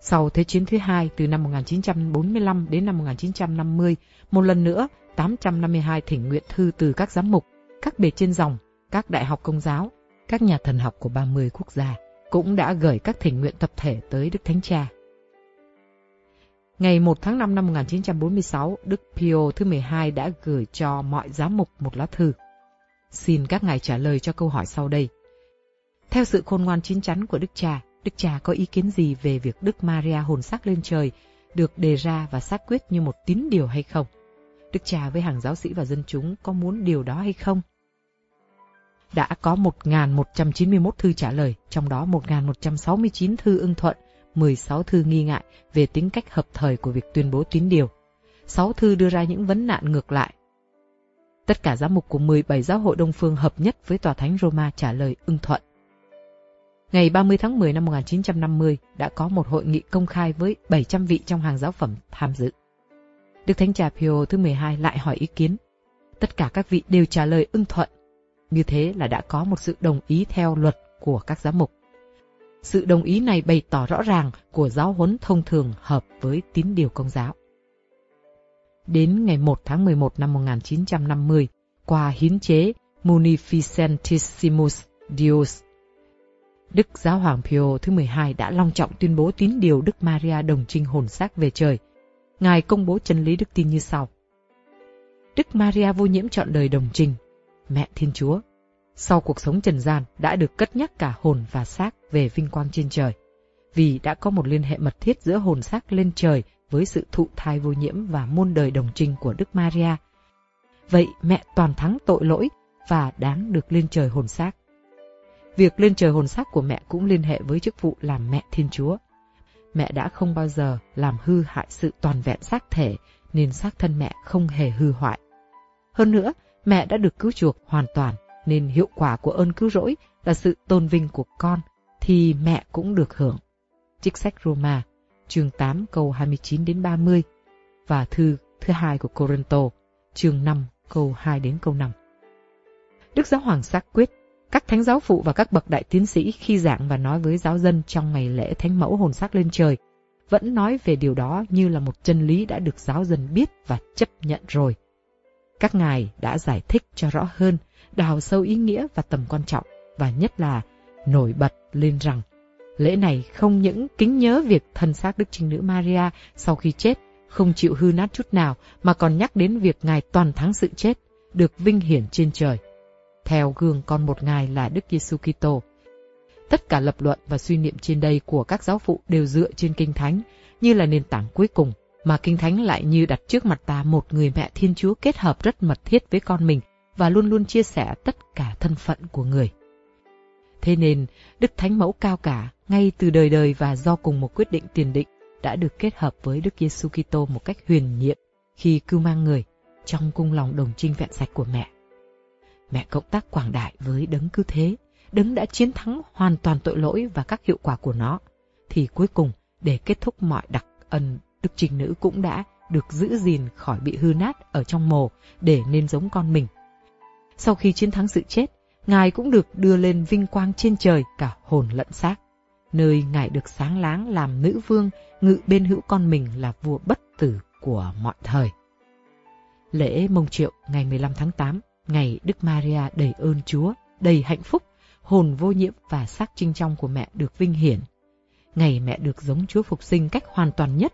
Sau Thế chiến thứ hai từ năm 1945 đến năm 1950, một lần nữa 852 thỉnh nguyện thư từ các giám mục, các bề trên dòng, các đại học công giáo, các nhà thần học của 30 quốc gia cũng đã gửi các thỉnh nguyện tập thể tới Đức Thánh Cha. Ngày 1 tháng 5 năm 1946, Đức Pio thứ 12 đã gửi cho mọi giám mục một lá thư. Xin các ngài trả lời cho câu hỏi sau đây. Theo sự khôn ngoan chín chắn của Đức Cha, Đức Cha có ý kiến gì về việc Đức Maria hồn xác lên trời được đề ra và xác quyết như một tín điều hay không? Đức Cha với hàng giáo sĩ và dân chúng có muốn điều đó hay không? Đã có 1.191 thư trả lời, trong đó 1.169 thư ưng thuận, 16 thư nghi ngại về tính cách hợp thời của việc tuyên bố tín điều. 6 thư đưa ra những vấn nạn ngược lại. Tất cả giám mục của 17 giáo hội Đông Phương hợp nhất với Tòa Thánh Roma trả lời ưng thuận. Ngày 30 tháng 10 năm 1950 đã có một hội nghị công khai với 700 vị trong hàng giáo phẩm tham dự. Đức Thánh Cha Pio thứ 12 lại hỏi ý kiến. Tất cả các vị đều trả lời ưng thuận. Như thế là đã có một sự đồng ý theo luật của các giám mục. Sự đồng ý này bày tỏ rõ ràng của giáo huấn thông thường hợp với tín điều công giáo. Đến ngày 1 tháng 11 năm 1950, qua hiến chế Munificentissimus Deus, Đức Giáo hoàng Pio thứ 12 đã long trọng tuyên bố tín điều Đức Maria đồng trinh hồn xác về trời. Ngài công bố chân lý đức tin như sau. Đức Maria vô nhiễm chọn đời đồng trinh, mẹ Thiên Chúa, sau cuộc sống trần gian đã được cất nhắc cả hồn và xác về vinh quang trên trời, vì đã có một liên hệ mật thiết giữa hồn xác lên trời với sự thụ thai vô nhiễm và muôn đời đồng trinh của Đức Maria. Vậy mẹ toàn thắng tội lỗi và đáng được lên trời hồn xác. Việc lên trời hồn xác của mẹ cũng liên hệ với chức vụ làm mẹ Thiên Chúa. Mẹ đã không bao giờ làm hư hại sự toàn vẹn xác thể, nên xác thân mẹ không hề hư hoại. Hơn nữa, mẹ đã được cứu chuộc hoàn toàn, nên hiệu quả của ơn cứu rỗi là sự tôn vinh của con, thì mẹ cũng được hưởng. Trích sách Roma, chương 8 câu 29 đến 30 và thư thứ hai của Corinto, chương 5 câu 2 đến câu 5. Đức Giáo Hoàng xác quyết các thánh giáo phụ và các bậc đại tiến sĩ khi giảng và nói với giáo dân trong ngày lễ thánh mẫu hồn xác lên trời vẫn nói về điều đó như là một chân lý đã được giáo dân biết và chấp nhận rồi. Các ngài đã giải thích cho rõ hơn, đào sâu ý nghĩa và tầm quan trọng, và nhất là nổi bật lên rằng lễ này không những kính nhớ việc thân xác Đức Trinh Nữ Maria sau khi chết không chịu hư nát chút nào mà còn nhắc đến việc Ngài toàn thắng sự chết, được vinh hiển trên trời. Theo gương con một Ngài là Đức Giêsu Kitô. Tất cả lập luận và suy niệm trên đây của các giáo phụ đều dựa trên Kinh Thánh, như là nền tảng cuối cùng, mà Kinh Thánh lại như đặt trước mặt ta một người mẹ Thiên Chúa kết hợp rất mật thiết với con mình và luôn luôn chia sẻ tất cả thân phận của người. Thế nên, Đức Thánh Mẫu cao cả, ngay từ đời đời và do cùng một quyết định tiền định, đã được kết hợp với Đức Giêsu Kitô một cách huyền nhiệm khi cưu mang người trong cung lòng đồng trinh vẹn sạch của mẹ. Mẹ cộng tác quảng đại với đấng cứ thế, đấng đã chiến thắng hoàn toàn tội lỗi và các hiệu quả của nó, thì cuối cùng để kết thúc mọi đặc ân, Đức Trinh Nữ cũng đã được giữ gìn khỏi bị hư nát ở trong mồ để nên giống con mình. Sau khi chiến thắng sự chết, Ngài cũng được đưa lên vinh quang trên trời cả hồn lẫn xác, nơi Ngài được sáng láng làm nữ vương ngự bên hữu con mình là vua bất tử của mọi thời. Lễ mông triệu ngày 15 tháng 8, ngày Đức Maria đầy ơn Chúa, đầy hạnh phúc, hồn vô nhiễm và xác trinh trong của mẹ được vinh hiển. Ngày mẹ được giống Chúa phục sinh cách hoàn toàn nhất.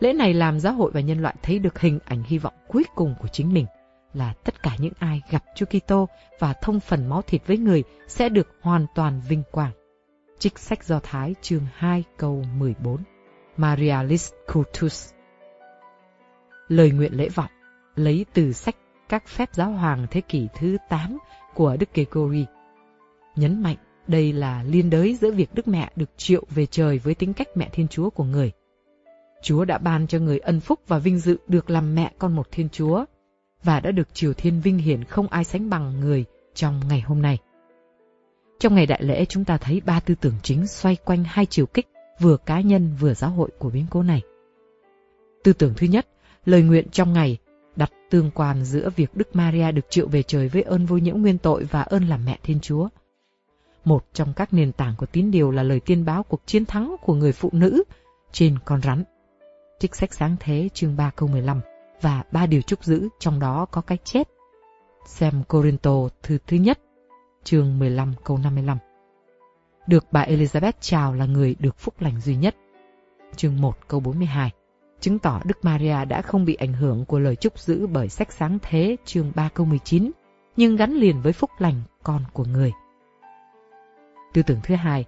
Lễ này làm giáo hội và nhân loại thấy được hình ảnh hy vọng cuối cùng của chính mình là tất cả những ai gặp Chúa Kitô và thông phần máu thịt với người sẽ được hoàn toàn vinh quang. Trích sách Do Thái chương 2 câu 14 Marialis Cultus Lời nguyện lễ vọng lấy từ sách các phép giáo hoàng thế kỷ thứ 8 của Đức Gregory. Nhấn mạnh đây là liên đới giữa việc Đức Mẹ được triệu về trời với tính cách mẹ Thiên Chúa của người. Chúa đã ban cho người ân phúc và vinh dự được làm mẹ con một Thiên Chúa, và đã được Triều Thiên vinh hiển không ai sánh bằng người trong ngày hôm nay. Trong ngày đại lễ chúng ta thấy ba tư tưởng chính xoay quanh hai chiều kích vừa cá nhân vừa giáo hội của biến cố này. Tư tưởng thứ nhất, lời nguyện trong ngày đặt tương quan giữa việc Đức Maria được triệu về trời với ơn vô nhiễm nguyên tội và ơn làm mẹ Thiên Chúa. Một trong các nền tảng của tín điều là lời tiên báo cuộc chiến thắng của người phụ nữ trên con rắn. Trích sách sáng thế chương 3 câu 15 và ba điều chúc giữ trong đó có cái chết. Xem Corinto thư thứ nhất, chương 15 câu 55. Được bà Elizabeth chào là người được phúc lành duy nhất. Chương 1 câu 42 chứng tỏ Đức Maria đã không bị ảnh hưởng của lời chúc giữ bởi sách sáng thế chương 3 câu 19, nhưng gắn liền với phúc lành con của người. Tư tưởng thứ hai,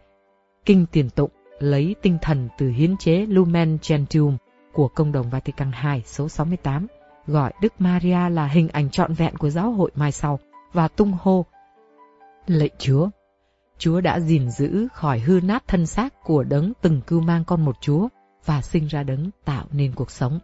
Kinh Tiền Tụng lấy tinh thần từ hiến chế Lumen Gentium của Công đồng Vatican II số 68, gọi Đức Maria là hình ảnh trọn vẹn của giáo hội mai sau và tung hô Lạy Chúa, Chúa đã gìn giữ khỏi hư nát thân xác của đấng từng cưu mang con một Chúa và sinh ra đấng tạo nên cuộc sống.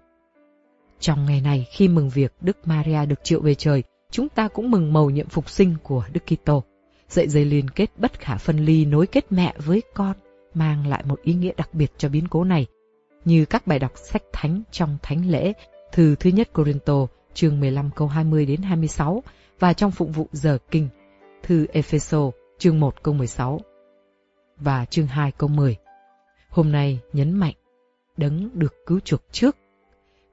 Trong ngày này khi mừng việc Đức Maria được triệu về trời, chúng ta cũng mừng mầu nhiệm phục sinh của Đức Kitô. Dạy dây liên kết bất khả phân ly nối kết mẹ với con mang lại một ý nghĩa đặc biệt cho biến cố này, như các bài đọc sách thánh trong thánh lễ, thư thứ nhất Corinto, chương 15 câu 20 đến 26 và trong phụng vụ giờ kinh, thư Epheso, chương 1 câu 16 và chương 2 câu 10. Hôm nay nhấn mạnh đấng được cứu chuộc trước,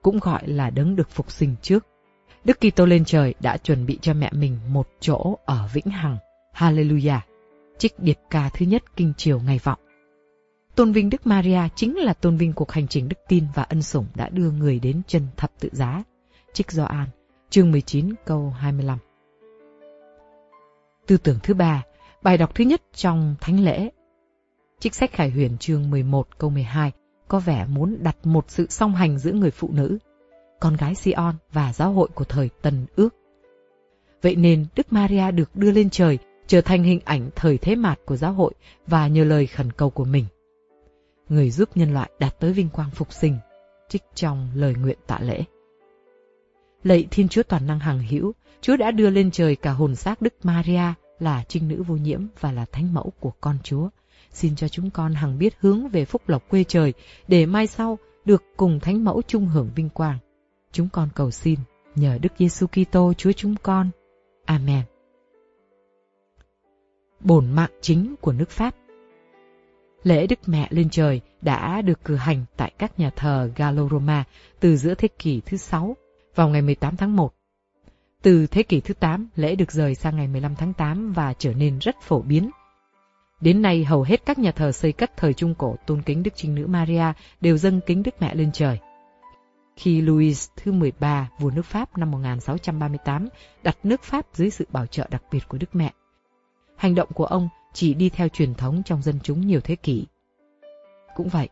cũng gọi là đấng được phục sinh trước. Đức Kitô lên trời đã chuẩn bị cho mẹ mình một chỗ ở vĩnh hằng. Hallelujah! Trích điệp ca thứ nhất kinh chiều ngày vọng. Tôn vinh Đức Maria chính là tôn vinh cuộc hành trình đức tin và ân sủng đã đưa người đến chân thập tự giá. Trích Gioan, chương 19 câu 25. Tư tưởng thứ ba, bài đọc thứ nhất trong thánh lễ. Trích sách Khải Huyền chương 11 câu 12 có vẻ muốn đặt một sự song hành giữa người phụ nữ, con gái Sion và giáo hội của thời Tân Ước. Vậy nên Đức Maria được đưa lên trời trở thành hình ảnh thời thế mạt của giáo hội và nhờ lời khẩn cầu của mình. Người giúp nhân loại đạt tới vinh quang phục sinh, trích trong lời nguyện tạ lễ. Lạy Thiên Chúa toàn năng hằng hữu, Chúa đã đưa lên trời cả hồn xác Đức Maria là trinh nữ vô nhiễm và là thánh mẫu của con Chúa xin cho chúng con hằng biết hướng về phúc lộc quê trời, để mai sau được cùng Thánh Mẫu chung hưởng vinh quang. Chúng con cầu xin, nhờ Đức Giêsu Kitô Chúa chúng con. Amen. Bổn mạng chính của nước Pháp Lễ Đức Mẹ lên trời đã được cử hành tại các nhà thờ Gallo-Roma từ giữa thế kỷ thứ 6 vào ngày 18 tháng 1. Từ thế kỷ thứ 8, lễ được rời sang ngày 15 tháng 8 và trở nên rất phổ biến Đến nay hầu hết các nhà thờ xây cất thời Trung Cổ tôn kính Đức Trinh Nữ Maria đều dâng kính Đức Mẹ lên trời. Khi Louis thứ 13, vua nước Pháp năm 1638, đặt nước Pháp dưới sự bảo trợ đặc biệt của Đức Mẹ. Hành động của ông chỉ đi theo truyền thống trong dân chúng nhiều thế kỷ. Cũng vậy,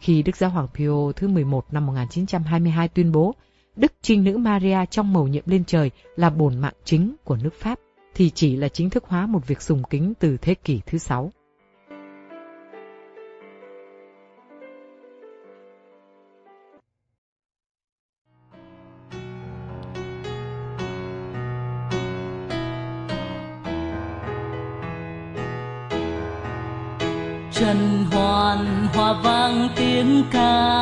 khi Đức Giáo Hoàng Pio thứ 11 năm 1922 tuyên bố Đức Trinh Nữ Maria trong mầu nhiệm lên trời là bổn mạng chính của nước Pháp, thì chỉ là chính thức hóa một việc sùng kính từ thế kỷ thứ sáu. Trần hoàn, hòa vang tiếng ca.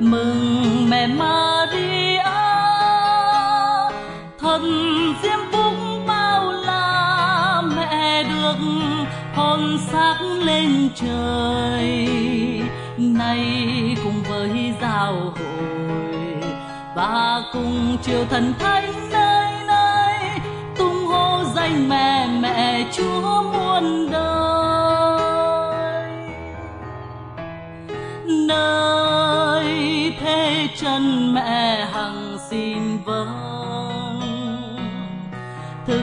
Mừng mẹ Maria, thần diêm vung bao la. Mẹ được hồn xác lên trời, nay cùng với giao hội và cùng triều thần thánh nơi nơi, tung hô danh mẹ mẹ chúa muôn đời. Nơi thế chân mẹ hằng xin vâng. Thực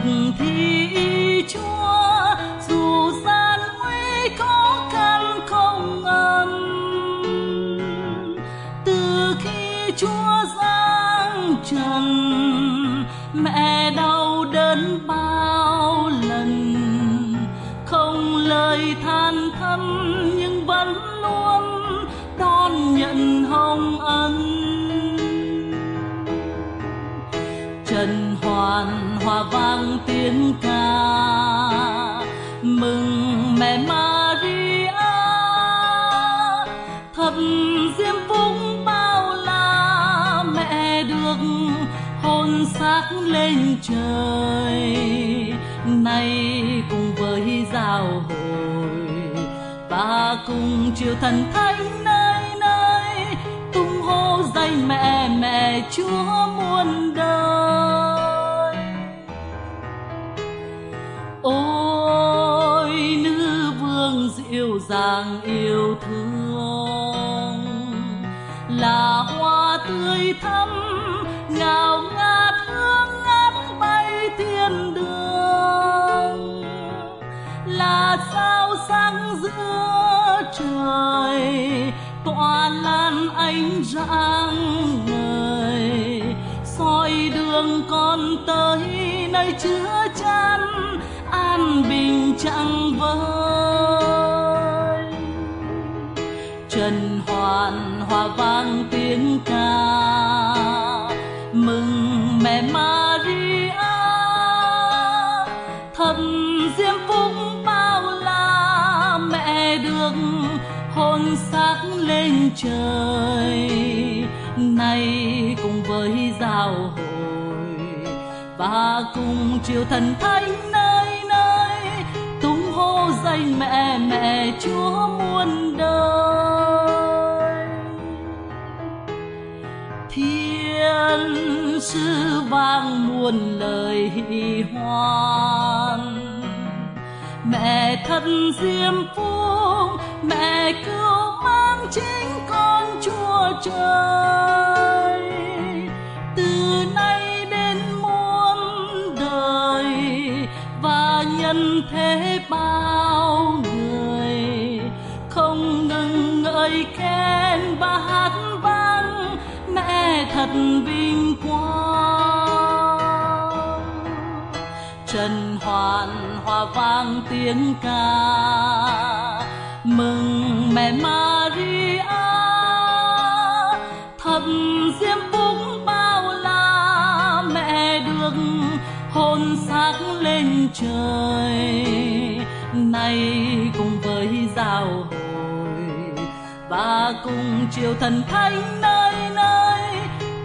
hòa vang tiếng ca. Mừng mẹ Maria, thật diêm phúc bao la. Mẹ được hồn xác lên trời, nay cùng với giáo hội, ta cùng chiều thần thánh nơi nơi, tung hô danh mẹ mẹ chúa muôn đời. Nàng yêu thương. Là hoa tươi thắm, ngào ngạt hương ngát bay thiên đường. Là sao sáng giữa trời, tỏa lan ánh rạng ngời. Soi đường con tới nơi chứa chan, an bình chẳng vơi trần hoàn, hòa vang tiếng ca. Mừng mẹ Maria Thật diêm phúc bao la. Mẹ được hồn xác lên trời. Nay cùng với giao hội và cùng triều thần thánh nơi nơi, tung hô danh mẹ mẹ chúa muôn đời. Muôn lời hỷ hoan. Mẹ thân diêm phúc, mẹ cứu mang chính con chúa trời. Từ nay đến muôn đời, và nhân thế bao người, không ngừng ngợi khen và hát vang mẹ thật vinh hoàn hòa vang tiếng ca. Mừng mẹ Maria thập diêm phúc bao la. Mẹ được hồn xác lên trời, nay cùng với giao hội và cùng triều thần thánh nơi nơi,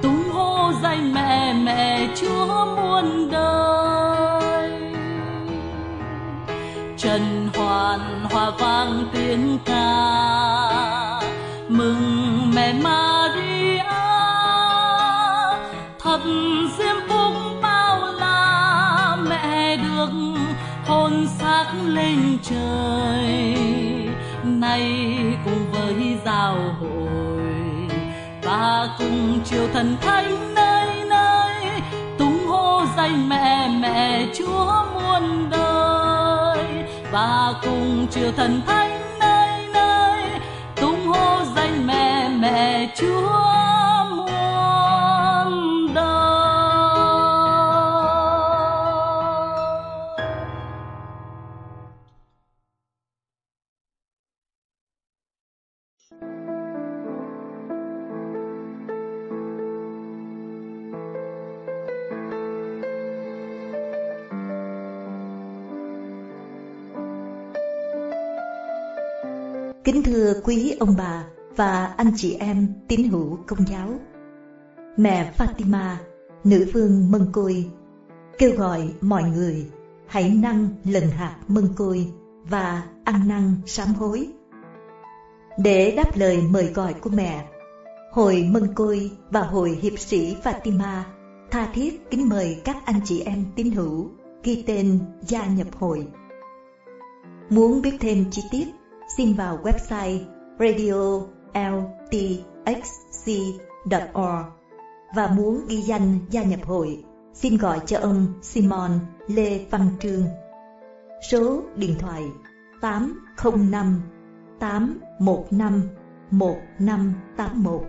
tung hô danh mẹ mẹ chúa muôn đời trần hoàn, hòa vang tiếng ca. Mừng mẹ Maria thật diêm phúc bao la. Mẹ được hồn xác lên trời, nay cùng với giao hội và cùng chiều thần thánh nơi nơi tung hô danh mẹ mẹ chúa muôn đời và cùng triều thần thánh nơi nơi tung hô danh mẹ mẹ chúa. Kính thưa quý ông bà và anh chị em tín hữu công giáo. Mẹ Fatima, nữ vương mân côi, kêu gọi mọi người hãy năng lần hạt mân côi và ăn năn sám hối. Để đáp lời mời gọi của mẹ, Hội Mân Côi và Hội Hiệp sĩ Fatima tha thiết kính mời các anh chị em tín hữu ghi tên gia nhập hội. Muốn biết thêm chi tiết, xin vào website radioltxc.org và muốn ghi danh gia nhập hội, xin gọi cho ông Simon Lê Văn Trương. Số điện thoại 805 815 1581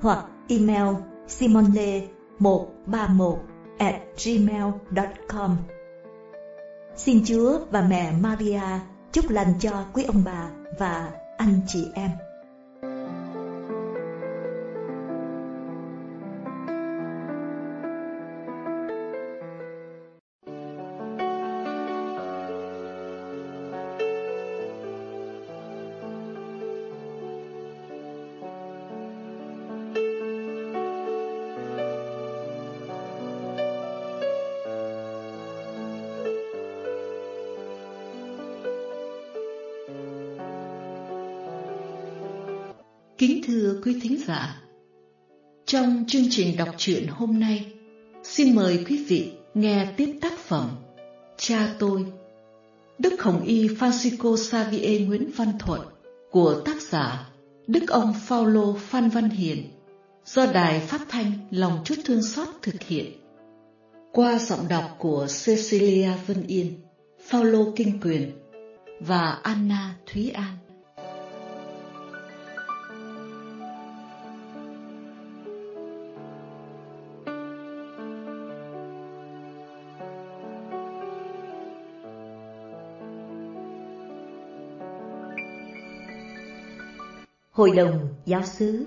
hoặc email simonle 131 at gmail.com Xin Chúa và mẹ Maria chúc lành cho quý ông bà và anh chị em. Quý thính giả, trong chương trình đọc truyện hôm nay, xin mời quý vị nghe tiếp tác phẩm Cha tôi Đức Hồng Y Francisco Xavier Nguyễn Văn Thuận của tác giả Đức ông Paulo Phan Văn Hiền do Đài Phát thanh Lòng Chút Thương Xót thực hiện. Qua giọng đọc của Cecilia Vân Yên, Paulo Kinh Quyền và Anna Thúy An. Hội đồng giáo xứ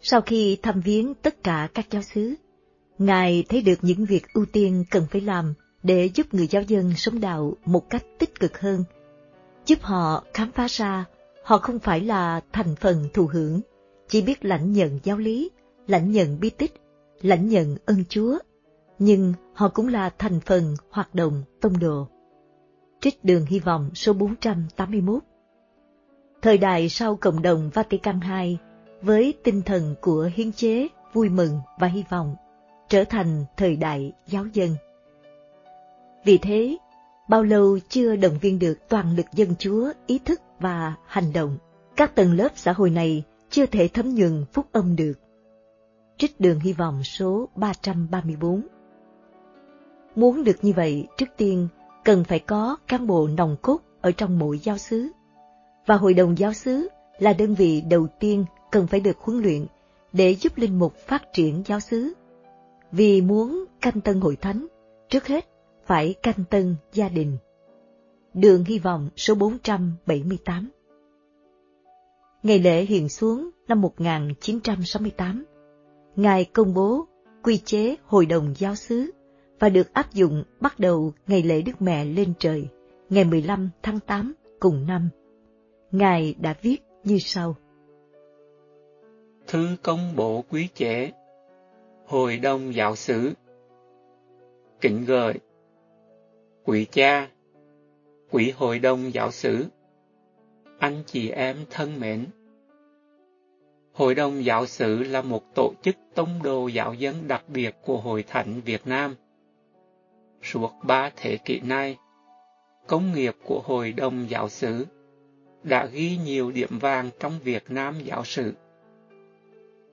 Sau khi thăm viếng tất cả các giáo xứ, Ngài thấy được những việc ưu tiên cần phải làm để giúp người giáo dân sống đạo một cách tích cực hơn, giúp họ khám phá ra họ không phải là thành phần thụ hưởng, chỉ biết lãnh nhận giáo lý, lãnh nhận bí tích, lãnh nhận ơn Chúa, nhưng họ cũng là thành phần hoạt động tông đồ. Trích đường hy vọng số 481 Thời đại sau cộng đồng Vatican II với tinh thần của hiến chế, vui mừng và hy vọng, trở thành thời đại giáo dân. Vì thế, bao lâu chưa động viên được toàn lực dân chúa ý thức và hành động, các tầng lớp xã hội này chưa thể thấm nhuần phúc âm được. Trích đường hy vọng số 334 Muốn được như vậy, trước tiên cần phải có cán bộ nòng cốt ở trong mỗi giáo xứ. Và hội đồng giáo xứ là đơn vị đầu tiên cần phải được huấn luyện để giúp linh mục phát triển giáo xứ. Vì muốn canh tân hội thánh, trước hết phải canh tân gia đình. Đường hy vọng số 478 Ngày lễ hiện xuống năm 1968, Ngài công bố quy chế Hội đồng Giáo xứ và được áp dụng bắt đầu ngày lễ Đức Mẹ lên trời, ngày 15 tháng 8 cùng năm. Ngài đã viết như sau. Thư công bộ quý trẻ Hội đồng giáo xứ Kính gợi quỷ cha quỷ hội đồng giáo xứ Anh chị em thân mến Hội đồng giáo xứ là một tổ chức tông đồ giáo dân đặc biệt của Hội Thánh Việt Nam. Suốt ba thế kỷ nay, công nghiệp của Hội đồng giáo sứ đã ghi nhiều điểm vàng trong Việt Nam giáo sự.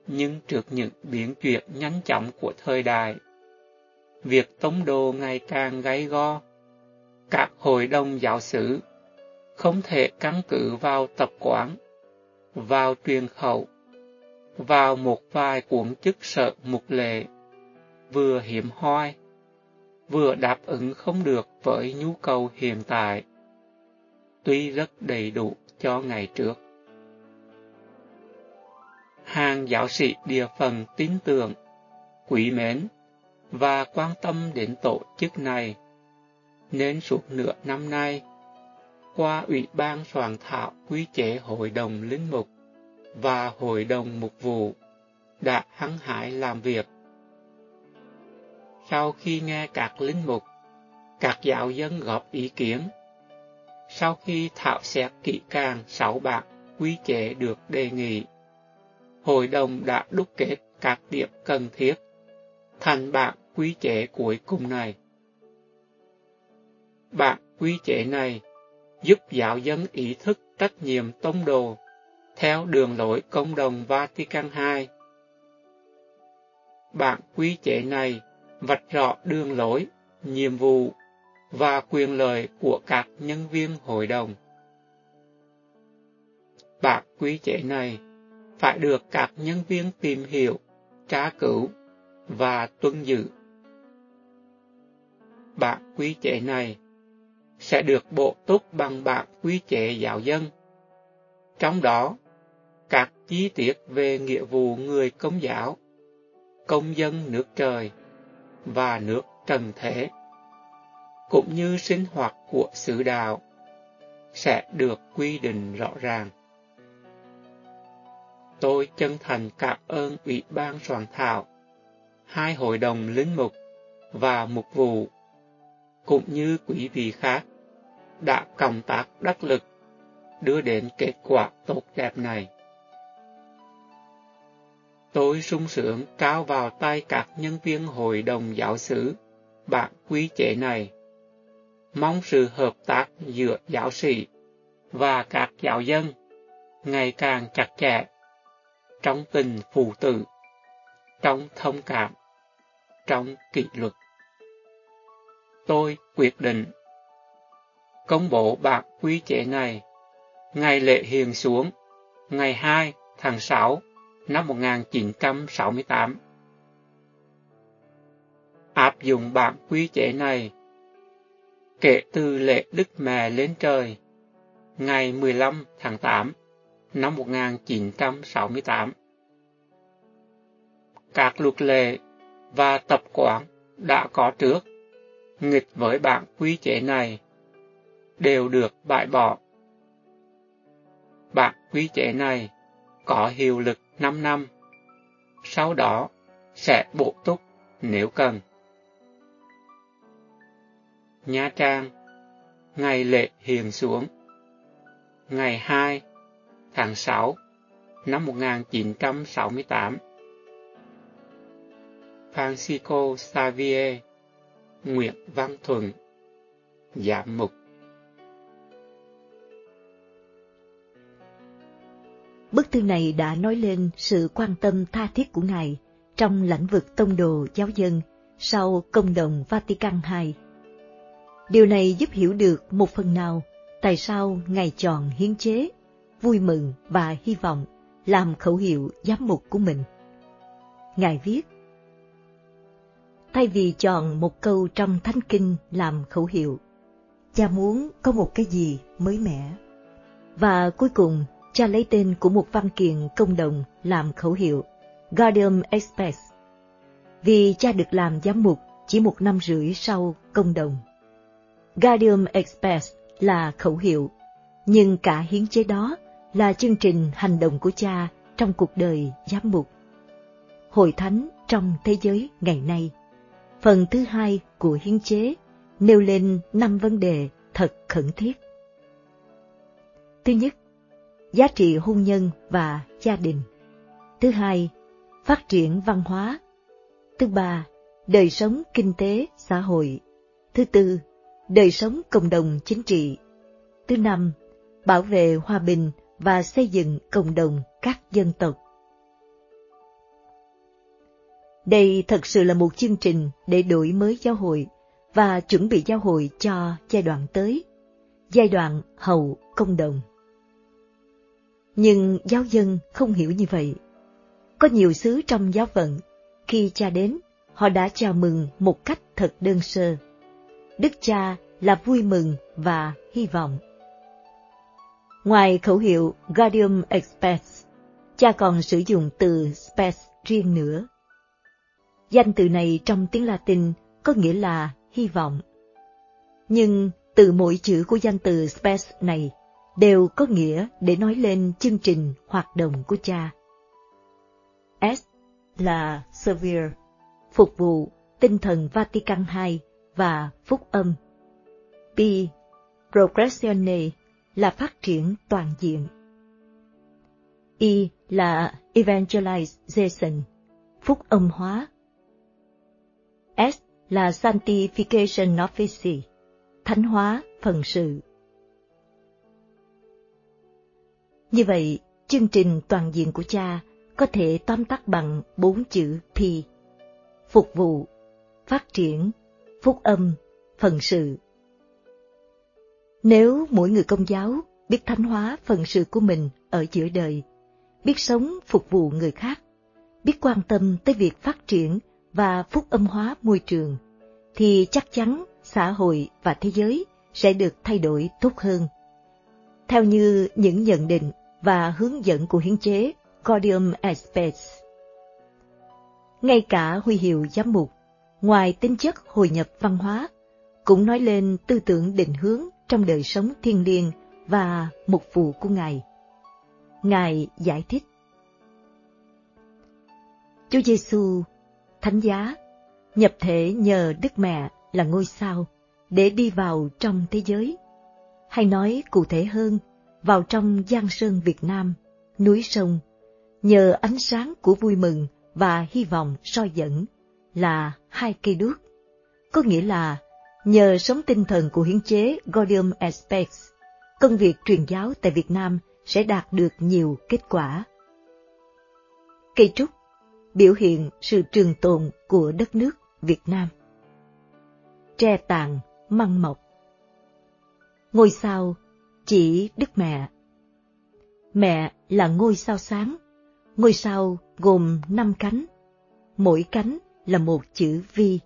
Nhưng trước những biến chuyển nhanh chóng của thời đại, việc tống đồ ngày càng gay go, các hội đồng giáo sứ không thể căn cứ vào tập quán, vào truyền khẩu, vào một vài cuốn chức sợ mục lệ, vừa hiểm hoi, vừa đáp ứng không được với nhu cầu hiện tại, tuy rất đầy đủ cho ngày trước. Hàng giáo sĩ địa phần tin tưởng, quý mến và quan tâm đến tổ chức này, nên suốt nửa năm nay, qua Ủy ban soạn thảo quy chế Hội đồng Linh Mục và Hội đồng Mục vụ đã hăng hải làm việc. Sau khi nghe các linh mục, các giáo dân góp ý kiến, sau khi thảo xét kỹ càng sáu bản quy chế được đề nghị, Hội đồng đã đúc kết các điểm cần thiết thành bản quy chế cuối cùng này. Bản quy chế này giúp giáo dân ý thức trách nhiệm tông đồ theo đường lối công đồng Vatican II. Bản quy chế này vạch rõ đường lối, nhiệm vụ và quyền lợi của các nhân viên hội đồng. Bạc quy chế này phải được các nhân viên tìm hiểu, tra cứu và tuân giữ. Bản quy chế này sẽ được bổ túc bằng bản quy chế giáo dân. Trong đó, các chi tiết về nghĩa vụ người công giáo, công dân nước trời và nước trần thế cũng như sinh hoạt của sự đạo sẽ được quy định rõ ràng. Tôi chân thành cảm ơn Ủy ban soạn thảo, hai hội đồng linh mục và mục vụ, cũng như quý vị khác đã cộng tác đắc lực đưa đến kết quả tốt đẹp này. Tôi sung sướng cao vào tay các nhân viên hội đồng giáo sứ, bạn quý chế này. Mong sự hợp tác giữa giáo sĩ và các giáo dân ngày càng chặt chẽ trong tình phụ tử, trong thông cảm, trong kỷ luật. Tôi quyết định công bố bản quy chế này ngày lễ hiền xuống ngày 2 tháng 6 năm 1968. Áp dụng bản quy chế này, kể từ lễ Đức Mẹ lên trời, ngày 15 tháng 8 năm 1968. Các luật lệ và tập quán đã có trước, nghịch với bản quy chế này, đều được bãi bỏ. Bản quy chế này có hiệu lực 5 năm, sau đó sẽ bổ túc nếu cần. Nha Trang, ngày lễ hiền xuống, ngày 2 tháng 6 năm 1968. Francisco Xavier, Nguyễn Văn Thuận, Giám mục Bức thư này đã nói lên sự quan tâm tha thiết của Ngài trong lĩnh vực tông đồ giáo dân sau công đồng Vatican II. Điều này giúp hiểu được một phần nào tại sao Ngài chọn hiến chế, vui mừng và hy vọng làm khẩu hiệu giám mục của mình. Ngài viết, Thay vì chọn một câu trong Thánh Kinh làm khẩu hiệu, cha muốn có một cái gì mới mẻ. Và cuối cùng, cha lấy tên của một văn kiện công đồng làm khẩu hiệu Guardian Express, vì cha được làm giám mục chỉ một năm rưỡi sau công đồng. Guardian Express là khẩu hiệu, nhưng cả hiến chế đó là chương trình hành động của cha trong cuộc đời giám mục. Hội thánh trong thế giới ngày nay. Phần thứ hai của hiến chế nêu lên năm vấn đề thật khẩn thiết. Thứ nhất, giá trị hôn nhân và gia đình. Thứ hai, phát triển văn hóa. Thứ ba, đời sống kinh tế, xã hội. Thứ tư, đời sống cộng đồng chính trị. Thứ năm, bảo vệ hòa bình và xây dựng cộng đồng các dân tộc. Đây thật sự là một chương trình để đổi mới giáo hội và chuẩn bị giáo hội cho giai đoạn tới, giai đoạn hậu công đồng. Nhưng giáo dân không hiểu như vậy. Có nhiều xứ trong giáo vận, khi cha đến, họ đã chào mừng một cách thật đơn sơ. Đức cha là vui mừng và hy vọng. Ngoài khẩu hiệu Guardium Express, cha còn sử dụng từ Spes riêng nữa. Danh từ này trong tiếng Latin có nghĩa là hy vọng. Nhưng từ mỗi chữ của danh từ Spes này đều có nghĩa để nói lên chương trình hoạt động của cha. S là Servir, phục vụ tinh thần Vatican II và phúc âm. P. Progressione là phát triển toàn diện. E là Evangelization, phúc âm hóa. S là Sanctification Office, thánh hóa phần sự. Như vậy, chương trình toàn diện của cha có thể tóm tắt bằng bốn chữ P. Phục vụ, phát triển, phúc âm, phần sự. Nếu mỗi người công giáo biết thánh hóa phần sự của mình ở giữa đời, biết sống phục vụ người khác, biết quan tâm tới việc phát triển và phúc âm hóa môi trường, thì chắc chắn xã hội và thế giới sẽ được thay đổi tốt hơn. Theo như những nhận định và hướng dẫn của hiến chế Cordium Espes. Ngay cả huy hiệu giám mục, ngoài tính chất hồi nhập văn hóa, cũng nói lên tư tưởng định hướng trong đời sống thiên liêng và mục vụ của Ngài. Ngài giải thích Chúa Giêsu, Thánh giá, nhập thể nhờ Đức Mẹ là ngôi sao để đi vào trong thế giới. Hay nói cụ thể hơn, vào trong giang sơn Việt Nam, núi sông, nhờ ánh sáng của vui mừng và hy vọng soi dẫn là hai cây đuốc, có nghĩa là nhờ sống tinh thần của hiến chế Gaudium et Spes, công việc truyền giáo tại Việt Nam sẽ đạt được nhiều kết quả. Cây trúc biểu hiện sự trường tồn của đất nước Việt Nam. Tre tàn, măng mọc. Ngôi sao chỉ Đức Mẹ. Mẹ là ngôi sao sáng. Ngôi sao gồm năm cánh. Mỗi cánh là một chữ vi.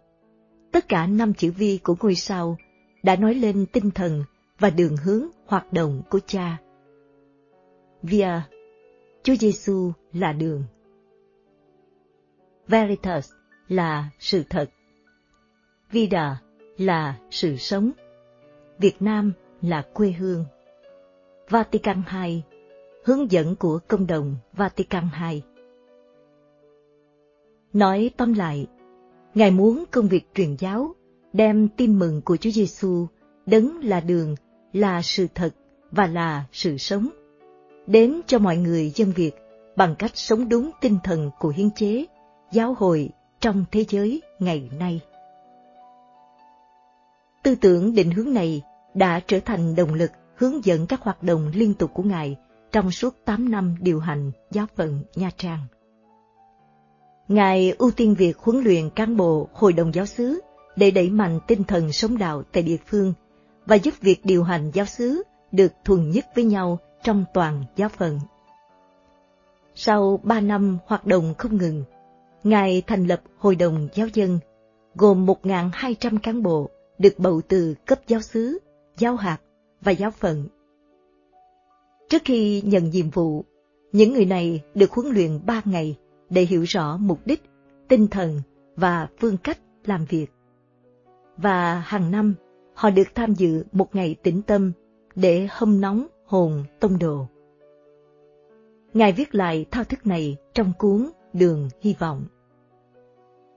Tất cả năm chữ vi của ngôi sao đã nói lên tinh thần và đường hướng hoạt động của cha. Via, Chúa Giêsu là đường. Veritas là sự thật. Vida là sự sống. Việt Nam là quê hương. Vatican II hướng dẫn của công đồng Vatican II. Nói tóm lại, Ngài muốn công việc truyền giáo đem tin mừng của Chúa Giêsu đấng là đường, là sự thật và là sự sống đến cho mọi người dân Việt bằng cách sống đúng tinh thần của hiến chế, giáo hội trong thế giới ngày nay. Tư tưởng định hướng này đã trở thành động lực hướng dẫn các hoạt động liên tục của Ngài trong suốt 8 năm điều hành giáo phận Nha Trang. Ngài ưu tiên việc huấn luyện cán bộ hội đồng giáo xứ để đẩy mạnh tinh thần sống đạo tại địa phương và giúp việc điều hành giáo xứ được thuần nhất với nhau trong toàn giáo phận. Sau ba năm hoạt động không ngừng, Ngài thành lập Hội đồng Giáo dân, gồm 1.200 cán bộ được bầu từ cấp giáo xứ, giáo hạt và giáo phận. Trước khi nhận nhiệm vụ, những người này được huấn luyện ba ngày để hiểu rõ mục đích, tinh thần và phương cách làm việc. Và hàng năm, họ được tham dự một ngày tĩnh tâm để hâm nóng hồn tông đồ. Ngài viết lại thao thức này trong cuốn Đường Hy vọng.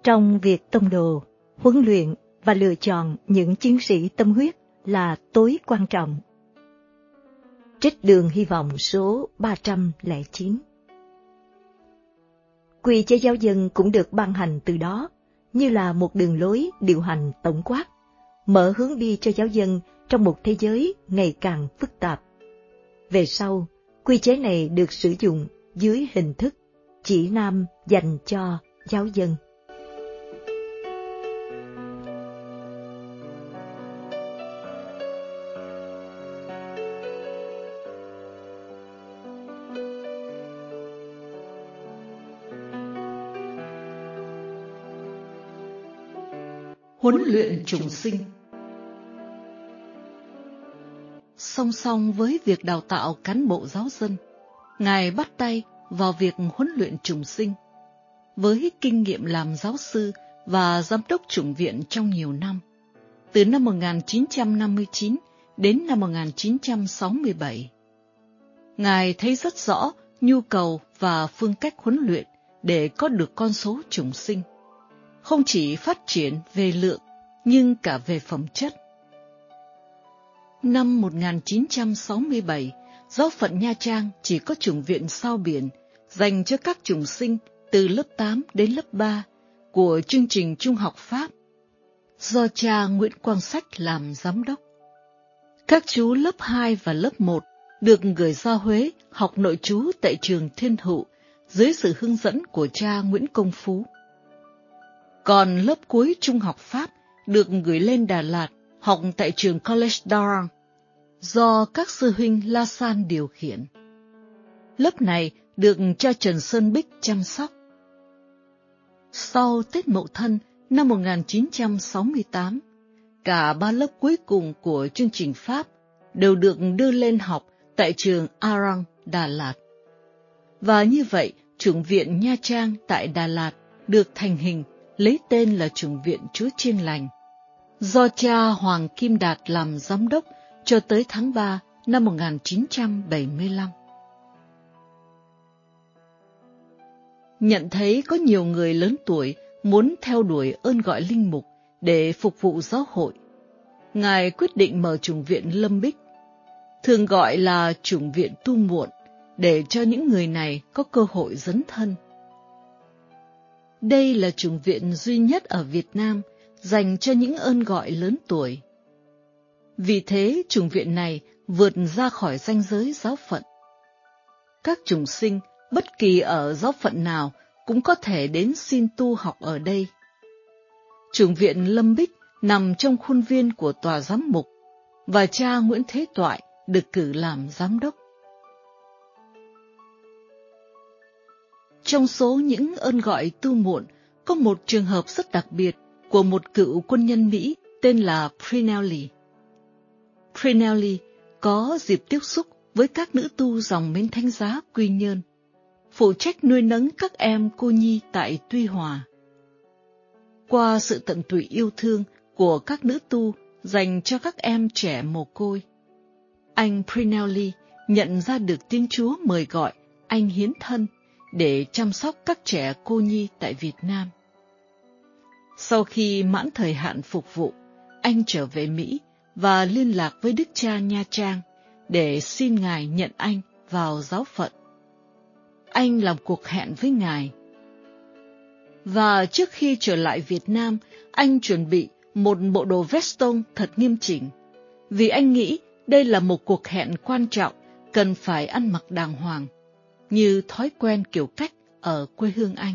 Trong việc tông đồ, huấn luyện và lựa chọn những chiến sĩ tâm huyết là tối quan trọng. Trích đường hy vọng số 309 Quy chế giáo dân cũng được ban hành từ đó, như là một đường lối điều hành tổng quát, mở hướng đi cho giáo dân trong một thế giới ngày càng phức tạp. Về sau, quy chế này được sử dụng dưới hình thức chỉ nam dành cho giáo dân. Huấn luyện trùng sinh song song với việc đào tạo cán bộ giáo dân, Ngài bắt tay vào việc huấn luyện trùng sinh. Với kinh nghiệm làm giáo sư và giám đốc chủng viện trong nhiều năm, từ năm 1959 đến năm 1967, Ngài thấy rất rõ nhu cầu và phương cách huấn luyện để có được con số trùng sinh, không chỉ phát triển về lượng nhưng cả về phẩm chất Năm 1967, giáo phận Nha Trang chỉ có chủng viện sao biển dành cho các chủng sinh từ lớp 8 đến lớp 3 của chương trình trung học Pháp, do cha Nguyễn Quang Sách làm giám đốc. Các chú lớp 2 và lớp 1 được gửi ra Huế học nội trú tại trường Thiên Hữu dưới sự hướng dẫn của cha Nguyễn Công Phú. Còn lớp cuối trung học Pháp được gửi lên Đà Lạt học tại trường College Durham, do các sư huynh La San điều khiển. Lớp này được cha Trần Sơn Bích chăm sóc. Sau Tết Mậu Thân năm 1968, cả ba lớp cuối cùng của chương trình Pháp đều được đưa lên học tại trường Arang, Đà Lạt. Và như vậy, chủng viện Nha Trang tại Đà Lạt được thành hình lấy tên là trường viện Chúa Chiên Lành do cha Hoàng Kim Đạt làm giám đốc cho tới tháng 3 năm 1975. Nhận thấy có nhiều người lớn tuổi muốn theo đuổi ơn gọi linh mục để phục vụ giáo hội, Ngài quyết định mở chủng viện Lâm Bích. thường gọi là chủng viện tu muộn, để cho những người này có cơ hội dấn thân. Đây là chủng viện duy nhất ở Việt Nam dành cho những ơn gọi lớn tuổi. Vì thế, chủng viện này vượt ra khỏi ranh giới giáo phận. Các chủng sinh, bất kỳ ở giáo phận nào, cũng có thể đến xin tu học ở đây. Chủng viện Lâm Bích nằm trong khuôn viên của tòa giám mục, và cha Nguyễn Thế Toại được cử làm giám đốc. Trong số những ơn gọi tu muộn, có một trường hợp rất đặc biệt của một cựu quân nhân Mỹ tên là Prinelli. Prinelli có dịp tiếp xúc với các nữ tu dòng mến thánh giá quy nhơn, phụ trách nuôi nấng các em cô nhi tại Tuy Hòa. Qua sự tận tụy yêu thương của các nữ tu dành cho các em trẻ mồ côi, anh Prinelli nhận ra được tiếng Chúa mời gọi anh hiến thân để chăm sóc các trẻ cô nhi tại Việt Nam. Sau khi mãn thời hạn phục vụ, anh trở về Mỹ và liên lạc với Đức cha Nha Trang để xin Ngài nhận anh vào giáo phận. Anh làm cuộc hẹn với Ngài. Và trước khi trở lại Việt Nam, anh chuẩn bị một bộ đồ veston thật nghiêm chỉnh, vì anh nghĩ đây là một cuộc hẹn quan trọng, cần phải ăn mặc đàng hoàng, như thói quen kiểu cách ở quê hương anh.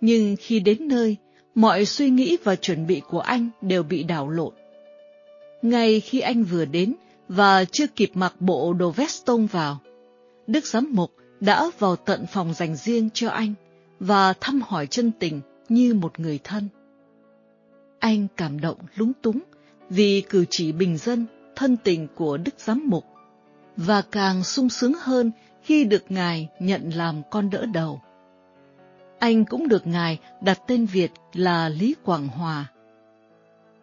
Nhưng khi đến nơi, mọi suy nghĩ và chuẩn bị của anh đều bị đảo lộn. Ngay khi anh vừa đến và chưa kịp mặc bộ đồ veston vào, Đức Giám Mục đã vào tận phòng dành riêng cho anh và thăm hỏi chân tình như một người thân. Anh cảm động lúng túng vì cử chỉ bình dân, thân tình của Đức Giám Mục, và càng sung sướng hơn khi được Ngài nhận làm con đỡ đầu. Anh cũng được Ngài đặt tên Việt là Lý Quảng Hòa.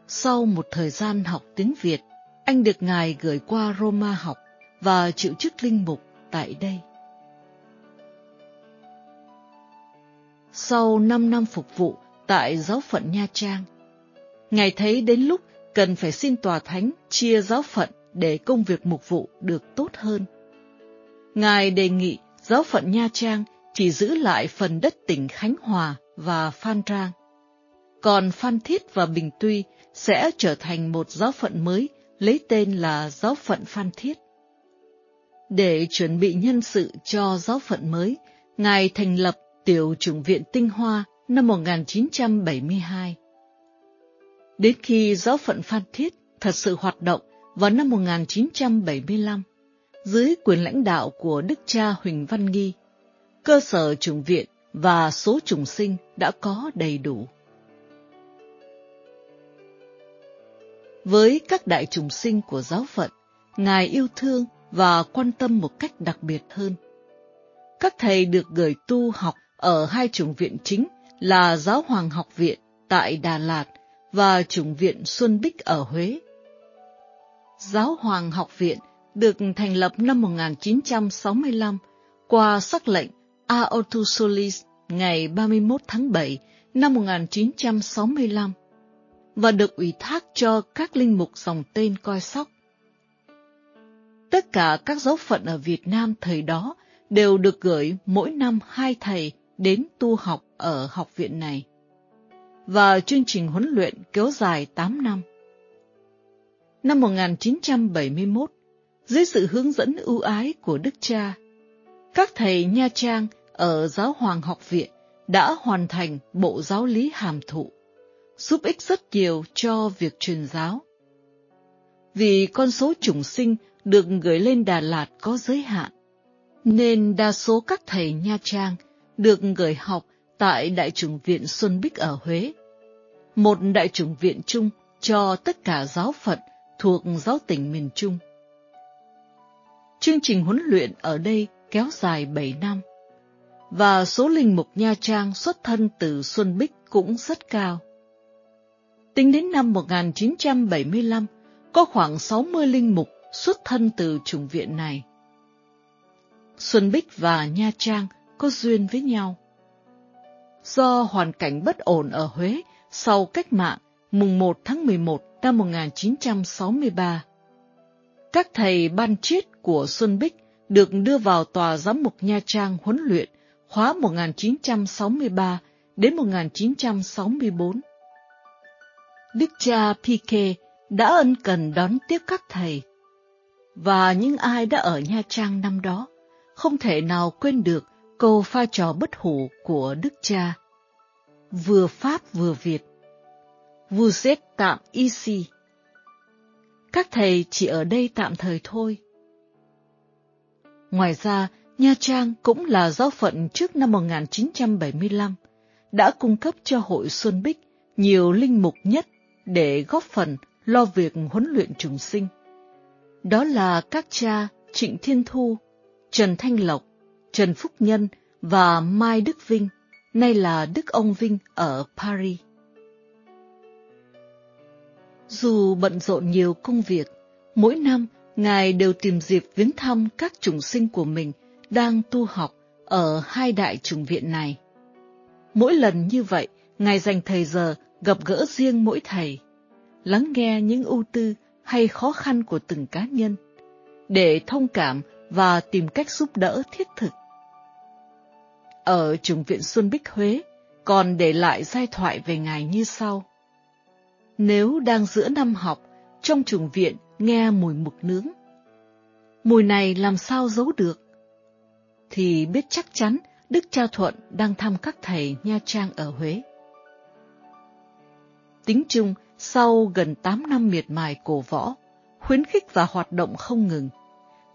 Sau một thời gian học tiếng Việt, anh được Ngài gửi qua Roma học và chịu chức linh mục tại đây. Sau 5 năm phục vụ tại giáo phận Nha Trang, Ngài thấy đến lúc cần phải xin tòa thánh chia giáo phận để công việc mục vụ được tốt hơn. Ngài đề nghị giáo phận Nha Trang chỉ giữ lại phần đất tỉnh Khánh Hòa và Phan Trang. Còn Phan Thiết và Bình Tuy sẽ trở thành một giáo phận mới lấy tên là giáo phận Phan Thiết. Để chuẩn bị nhân sự cho giáo phận mới, Ngài thành lập Tiểu chủng viện Tinh Hoa năm 1972. Đến khi giáo phận Phan Thiết thật sự hoạt động vào năm 1975, dưới quyền lãnh đạo của Đức cha Huỳnh Văn Nghi, cơ sở trùng viện và số trùng sinh đã có đầy đủ. Với các đại trùng sinh của giáo phận, Ngài yêu thương và quan tâm một cách đặc biệt hơn. Các thầy được gửi tu học ở hai trùng viện chính là Giáo Hoàng học viện tại Đà Lạt và Trùng viện Xuân Bích ở Huế. Giáo Hoàng học viện được thành lập năm 1965 qua sắc lệnh Aotusolis ngày 31 tháng 7 năm 1965 và được ủy thác cho các linh mục dòng tên coi sóc. Tất cả các giáo phận ở Việt Nam thời đó đều được gửi mỗi năm hai thầy đến tu học ở học viện này. Và chương trình huấn luyện kéo dài 8 năm. Năm 1971, dưới sự hướng dẫn ưu ái của Đức Cha, các thầy Nha Trang ở Giáo Hoàng học viện đã hoàn thành bộ giáo lý hàm thụ, giúp ích rất nhiều cho việc truyền giáo. Vì con số chủng sinh được gửi lên Đà Lạt có giới hạn, nên đa số các thầy Nha Trang được gửi học tại Đại chủng viện Xuân Bích ở Huế, một đại chủng viện chung cho tất cả giáo phận thuộc giáo tỉnh miền Trung. Chương trình huấn luyện ở đây kéo dài 7 năm, và số linh mục Nha Trang xuất thân từ Xuân Bích cũng rất cao. Tính đến năm 1975, có khoảng 60 linh mục xuất thân từ chủng viện này. Xuân Bích và Nha Trang có duyên với nhau. Do hoàn cảnh bất ổn ở Huế sau cách mạng mùng 1 tháng 11 năm 1963, các thầy ban chiết của Xuân Bích được đưa vào tòa giám mục Nha Trang huấn luyện khóa 1963 đến 1964. Đức cha Pique đã ân cần đón tiếp các thầy, và những ai đã ở Nha Trang năm đó không thể nào quên được câu pha trò bất hủ của Đức cha. Vừa Pháp vừa Việt. Vous êtes tạm ici. Các thầy chỉ ở đây tạm thời thôi. Ngoài ra, Nha Trang cũng là giáo phận trước năm 1975, đã cung cấp cho hội Xuân Bích nhiều linh mục nhất để góp phần lo việc huấn luyện trùng sinh. Đó là các cha Trịnh Thiên Thu, Trần Thanh Lộc, Trần Phúc Nhân và Mai Đức Vinh, nay là Đức Ông Vinh ở Paris. Dù bận rộn nhiều công việc, mỗi năm Ngài đều tìm dịp viếng thăm các chủng sinh của mình đang tu học ở hai đại chủng viện này. Mỗi lần như vậy, Ngài dành thời giờ gặp gỡ riêng mỗi thầy, lắng nghe những ưu tư hay khó khăn của từng cá nhân, để thông cảm và tìm cách giúp đỡ thiết thực. Ở chủng viện Xuân Bích Huế, còn để lại giai thoại về Ngài như sau. Nếu đang giữa năm học, trong trường viện nghe mùi mực nướng. Mùi này làm sao giấu được? Thì biết chắc chắn Đức Cha Thuận đang thăm các thầy Nha Trang ở Huế. Tính chung, sau gần 8 năm miệt mài cổ võ, khuyến khích và hoạt động không ngừng,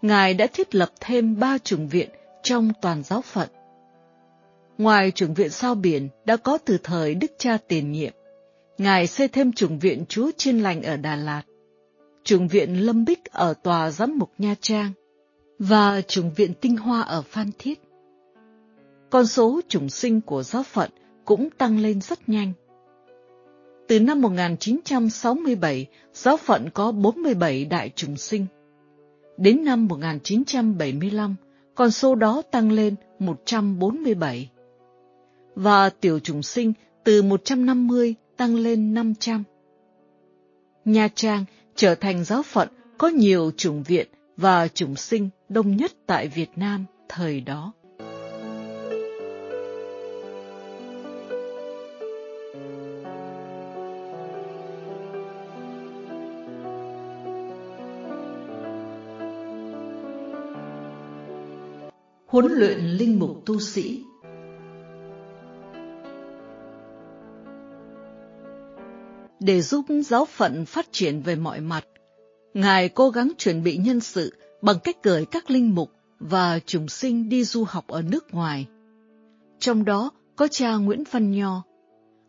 Ngài đã thiết lập thêm ba trường viện trong toàn giáo phận. Ngoài trường viện sao biển đã có từ thời Đức Cha tiền nhiệm, Ngài xây thêm trường viện Chúa Chiên Lành ở Đà Lạt, trường viện Lâm Bích ở tòa giám mục Nha Trang và trường viện Tinh Hoa ở Phan Thiết. Con số chủng sinh của giáo phận cũng tăng lên rất nhanh. Từ năm 1967, giáo phận có 47 đại trùng sinh. Đến năm 1975, con số đó tăng lên 147. Và tiểu trùng sinh từ 150 tăng lên 500. Nha Trang trở thành giáo phận có nhiều chủng viện và chủng sinh đông nhất tại Việt Nam thời đó. Huấn luyện linh mục tu sĩ để giúp giáo phận phát triển về mọi mặt. Ngài cố gắng chuẩn bị nhân sự bằng cách gửi các linh mục và trùng sinh đi du học ở nước ngoài. Trong đó có cha Nguyễn Văn Nho.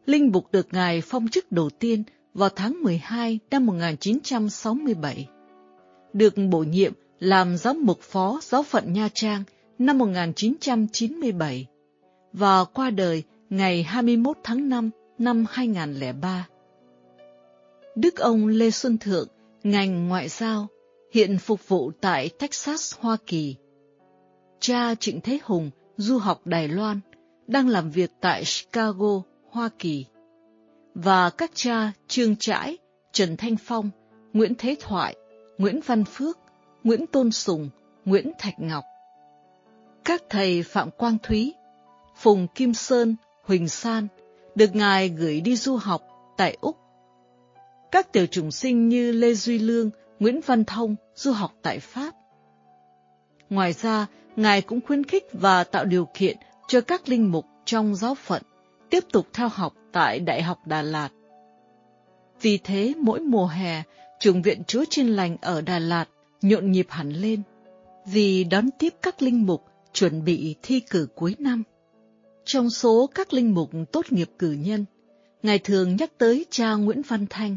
Linh mục được Ngài phong chức đầu tiên vào tháng 12 năm 1967. Được bổ nhiệm làm giám mục phó giáo phận Nha Trang năm 1997 và qua đời ngày 21 tháng 5 năm 2003. Đức ông Lê Xuân Thượng, ngành ngoại giao, hiện phục vụ tại Texas, Hoa Kỳ. Cha Trịnh Thế Hùng, du học Đài Loan, đang làm việc tại Chicago, Hoa Kỳ. Và các cha Trương Trãi, Trần Thanh Phong, Nguyễn Thế Thoại, Nguyễn Văn Phước, Nguyễn Tôn Sùng, Nguyễn Thạch Ngọc. Các thầy Phạm Quang Thúy, Phùng Kim Sơn, Huỳnh San được Ngài gửi đi du học tại Úc các tiểu chủng sinh như Lê Duy Lương, Nguyễn Văn Thông du học tại Pháp. Ngoài ra, Ngài cũng khuyến khích và tạo điều kiện cho các linh mục trong giáo phận tiếp tục theo học tại Đại học Đà Lạt. Vì thế, mỗi mùa hè, trường viện Chúa Chiên Lành ở Đà Lạt nhộn nhịp hẳn lên, vì đón tiếp các linh mục chuẩn bị thi cử cuối năm. Trong số các linh mục tốt nghiệp cử nhân, Ngài thường nhắc tới cha Nguyễn Văn Thanh,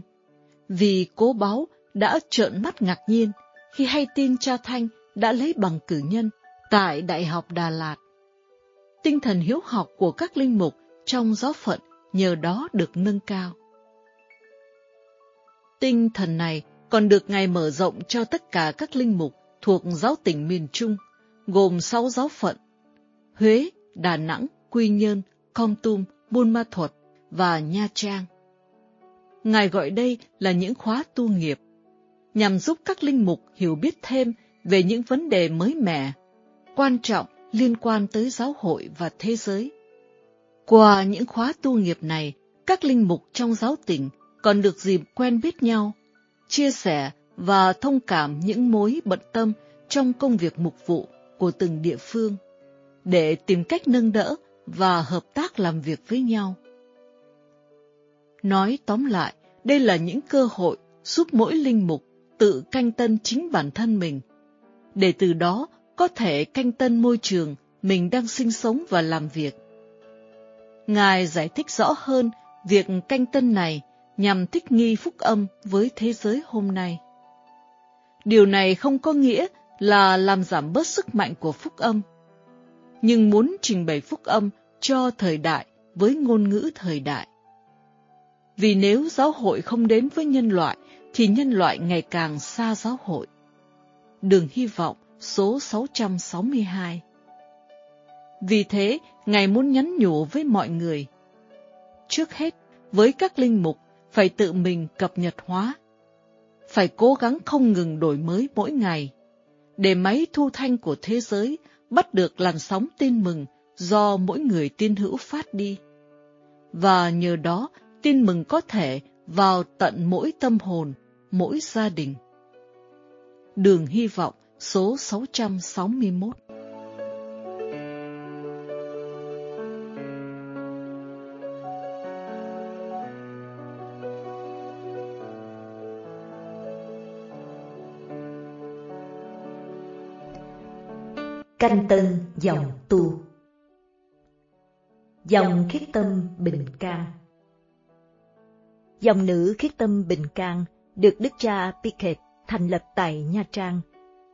vì cố báo đã trợn mắt ngạc nhiên khi hay tin cha Thanh đã lấy bằng cử nhân tại Đại học Đà Lạt. Tinh thần hiếu học của các linh mục trong giáo phận nhờ đó được nâng cao. Tinh thần này còn được Ngài mở rộng cho tất cả các linh mục thuộc giáo tỉnh miền Trung, gồm 6 giáo phận, Huế, Đà Nẵng, Quy Nhơn, Con Tum, Buôn Ma Thuột và Nha Trang. Ngài gọi đây là những khóa tu nghiệp. nhằm giúp các linh mục hiểu biết thêm về những vấn đề mới mẻ, quan trọng liên quan tới giáo hội và thế giới. Qua những khóa tu nghiệp này, các linh mục trong giáo tỉnh còn được dịp quen biết nhau, chia sẻ và thông cảm những mối bận tâm trong công việc mục vụ của từng địa phương, để tìm cách nâng đỡ và hợp tác làm việc với nhau. Nói tóm lại, đây là những cơ hội giúp mỗi linh mục tự canh tân chính bản thân mình, để từ đó có thể canh tân môi trường mình đang sinh sống và làm việc. Ngài giải thích rõ hơn việc canh tân này nhằm thích nghi phúc âm với thế giới hôm nay. Điều này không có nghĩa là làm giảm bớt sức mạnh của phúc âm, nhưng muốn trình bày phúc âm cho thời đại với ngôn ngữ thời đại. Vì nếu giáo hội không đến với nhân loại, thì nhân loại ngày càng xa giáo hội. Đường hy vọng số 662 Vì thế, Ngài muốn nhắn nhủ với mọi người. Trước hết, với các linh mục, phải tự mình cập nhật hóa. Phải cố gắng không ngừng đổi mới mỗi ngày, để máy thu thanh của thế giới bắt được làn sóng tin mừng do mỗi người tin hữu phát đi. Và nhờ đó, tin mừng có thể vào tận mỗi tâm hồn, mỗi gia đình. Đường hy vọng số 661 Canh tân dòng tu Dòng khiết tâm bình cam. Dòng nữ khiết tâm bình can được Đức cha Piquet thành lập tại Nha Trang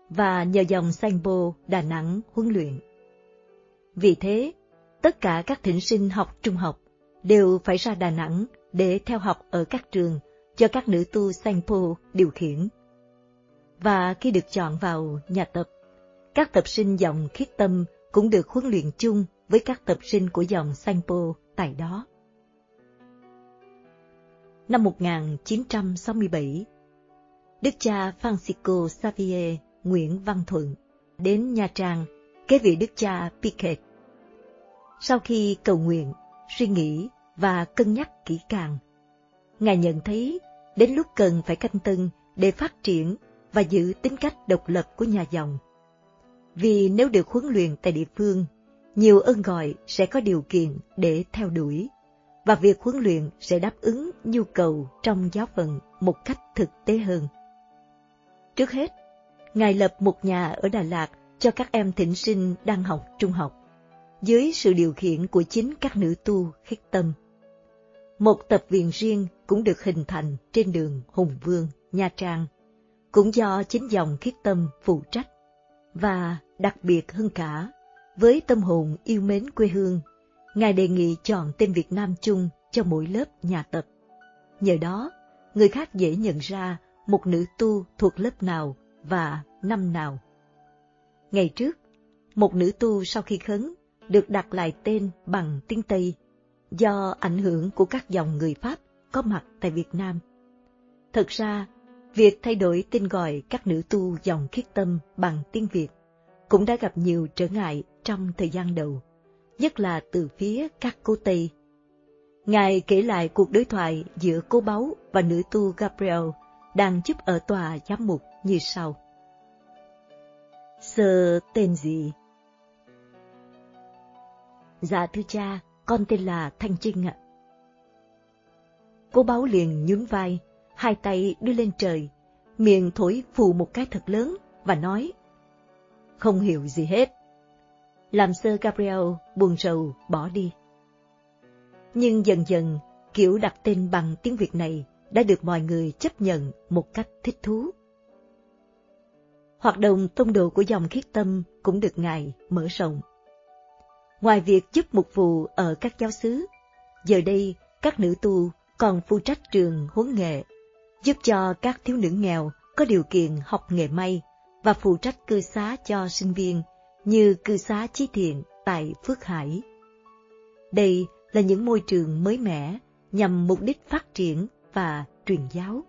và nhờ dòng Sanbo Đà Nẵng huấn luyện. Vì thế, tất cả các thỉnh sinh học trung học đều phải ra Đà Nẵng để theo học ở các trường cho các nữ tu Sanpo điều khiển. Và khi được chọn vào nhà tập, các tập sinh dòng khiết tâm cũng được huấn luyện chung với các tập sinh của dòng Sanpo tại đó. Năm 1967, Đức cha Francisco Xavier Nguyễn Văn Thuận đến Nha Trang kế vị Đức cha Piquet. Sau khi cầu nguyện, suy nghĩ và cân nhắc kỹ càng, Ngài nhận thấy đến lúc cần phải canh tân để phát triển và giữ tính cách độc lập của nhà dòng. Vì nếu được huấn luyện tại địa phương, nhiều ơn gọi sẽ có điều kiện để theo đuổi, và việc huấn luyện sẽ đáp ứng nhu cầu trong giáo phận một cách thực tế hơn. Trước hết, Ngài lập một nhà ở Đà Lạt cho các em thỉnh sinh đang học trung học, dưới sự điều khiển của chính các nữ tu khiết tâm. Một tập viện riêng cũng được hình thành trên đường Hùng Vương, Nha Trang, cũng do chính dòng khiết tâm phụ trách. Và đặc biệt hơn cả, với tâm hồn yêu mến quê hương, Ngài đề nghị chọn tên Việt Nam chung cho mỗi lớp nhà tập. Nhờ đó, người khác dễ nhận ra một nữ tu thuộc lớp nào và năm nào. Ngày trước, một nữ tu sau khi khấn được đặt lại tên bằng tiếng Tây do ảnh hưởng của các dòng người Pháp có mặt tại Việt Nam. Thật ra, việc thay đổi tên gọi các nữ tu dòng khiết tâm bằng tiếng Việt cũng đã gặp nhiều trở ngại trong thời gian đầu, nhất là từ phía các cô Tây. Ngài kể lại cuộc đối thoại giữa cô báu và nữ tu Gabriel đang giúp ở tòa giám mục như sau. Sơ tên gì? Dạ thưa cha, con tên là Thanh Trinh ạ. Cô báo liền nhún vai, hai tay đưa lên trời, miệng thổi phù một cái thật lớn và nói Không hiểu gì hết. Làm sơ Gabriel buồn rầu bỏ đi. Nhưng dần dần, kiểu đặt tên bằng tiếng Việt này đã được mọi người chấp nhận một cách thích thú. Hoạt động tông đồ của dòng khiết tâm cũng được Ngài mở rộng. Ngoài việc giúp mục vụ ở các giáo xứ, giờ đây các nữ tu còn phụ trách trường huấn nghệ, giúp cho các thiếu nữ nghèo có điều kiện học nghề may và phụ trách cư xá cho sinh viên như cư xá Chí Thiện tại Phước Hải. Đây là những môi trường mới mẻ nhằm mục đích phát triển và truyền giáo.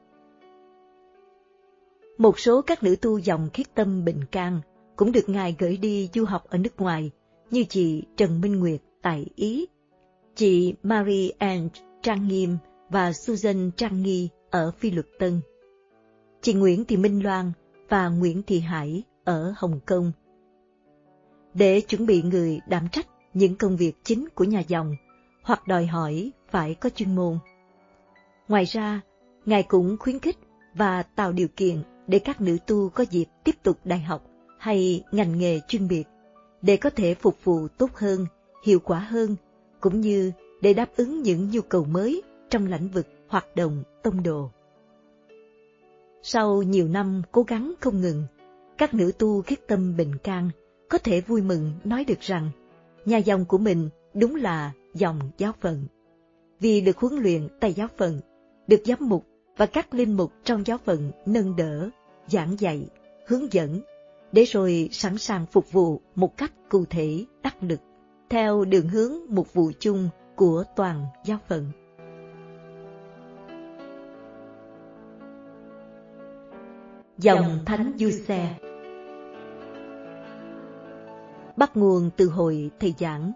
Một số các nữ tu dòng khiết tâm Bình Can cũng được Ngài gửi đi du học ở nước ngoài, như chị Trần Minh Nguyệt tại Ý, chị Marie Anne Trang Nghiêm và Susan Trang Nghi ở Phi Luật Tân, chị Nguyễn Thị Minh Loan và Nguyễn Thị Hải ở Hồng Kông. Để chuẩn bị người đảm trách những công việc chính của nhà dòng hoặc đòi hỏi phải có chuyên môn. Ngoài ra, Ngài cũng khuyến khích và tạo điều kiện để các nữ tu có dịp tiếp tục đại học hay ngành nghề chuyên biệt, để có thể phục vụ tốt hơn, hiệu quả hơn, cũng như để đáp ứng những nhu cầu mới trong lĩnh vực hoạt động tông đồ. Sau nhiều năm cố gắng không ngừng, các nữ tu khiết tâm bình can có thể vui mừng nói được rằng nhà dòng của mình đúng là dòng giáo phận. Vì được huấn luyện tại giáo phận, được giám mục và các linh mục trong giáo phận nâng đỡ, giảng dạy, hướng dẫn, để rồi sẵn sàng phục vụ một cách cụ thể đắc lực, theo đường hướng mục vụ chung của toàn giáo phận. Dòng Thánh Du Xe Bắt nguồn từ hội thầy giảng,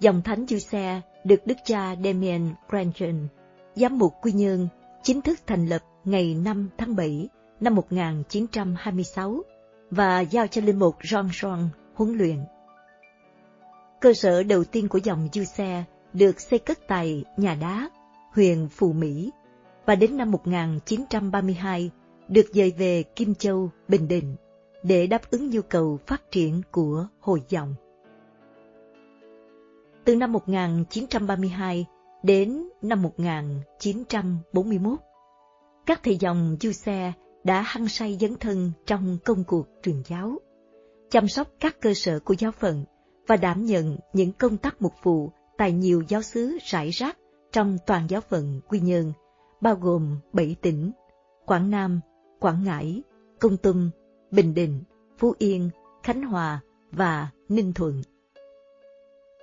dòng Thánh Du Xe được Đức cha Damien Granton, giám mục Quy Nhơn, chính thức thành lập ngày 5 tháng 7 năm 1926 và giao cho linh mục John John huấn luyện. Cơ sở đầu tiên của dòng Du Xe được xây cất tại nhà đá, huyện Phù Mỹ, và đến năm 1932 được dời về Kim Châu, Bình Định để đáp ứng nhu cầu phát triển của Hồi dòng. Từ năm 1932 đến năm 1941, các thầy dòng du xe đã hăng say dấn thân trong công cuộc truyền giáo, chăm sóc các cơ sở của giáo phận và đảm nhận những công tác mục vụ tại nhiều giáo xứ rải rác trong toàn giáo phận Quy Nhơn, bao gồm bảy tỉnh, Quảng Nam, Quảng Ngãi, Công Tum, Bình Định, Phú Yên, Khánh Hòa và Ninh Thuận.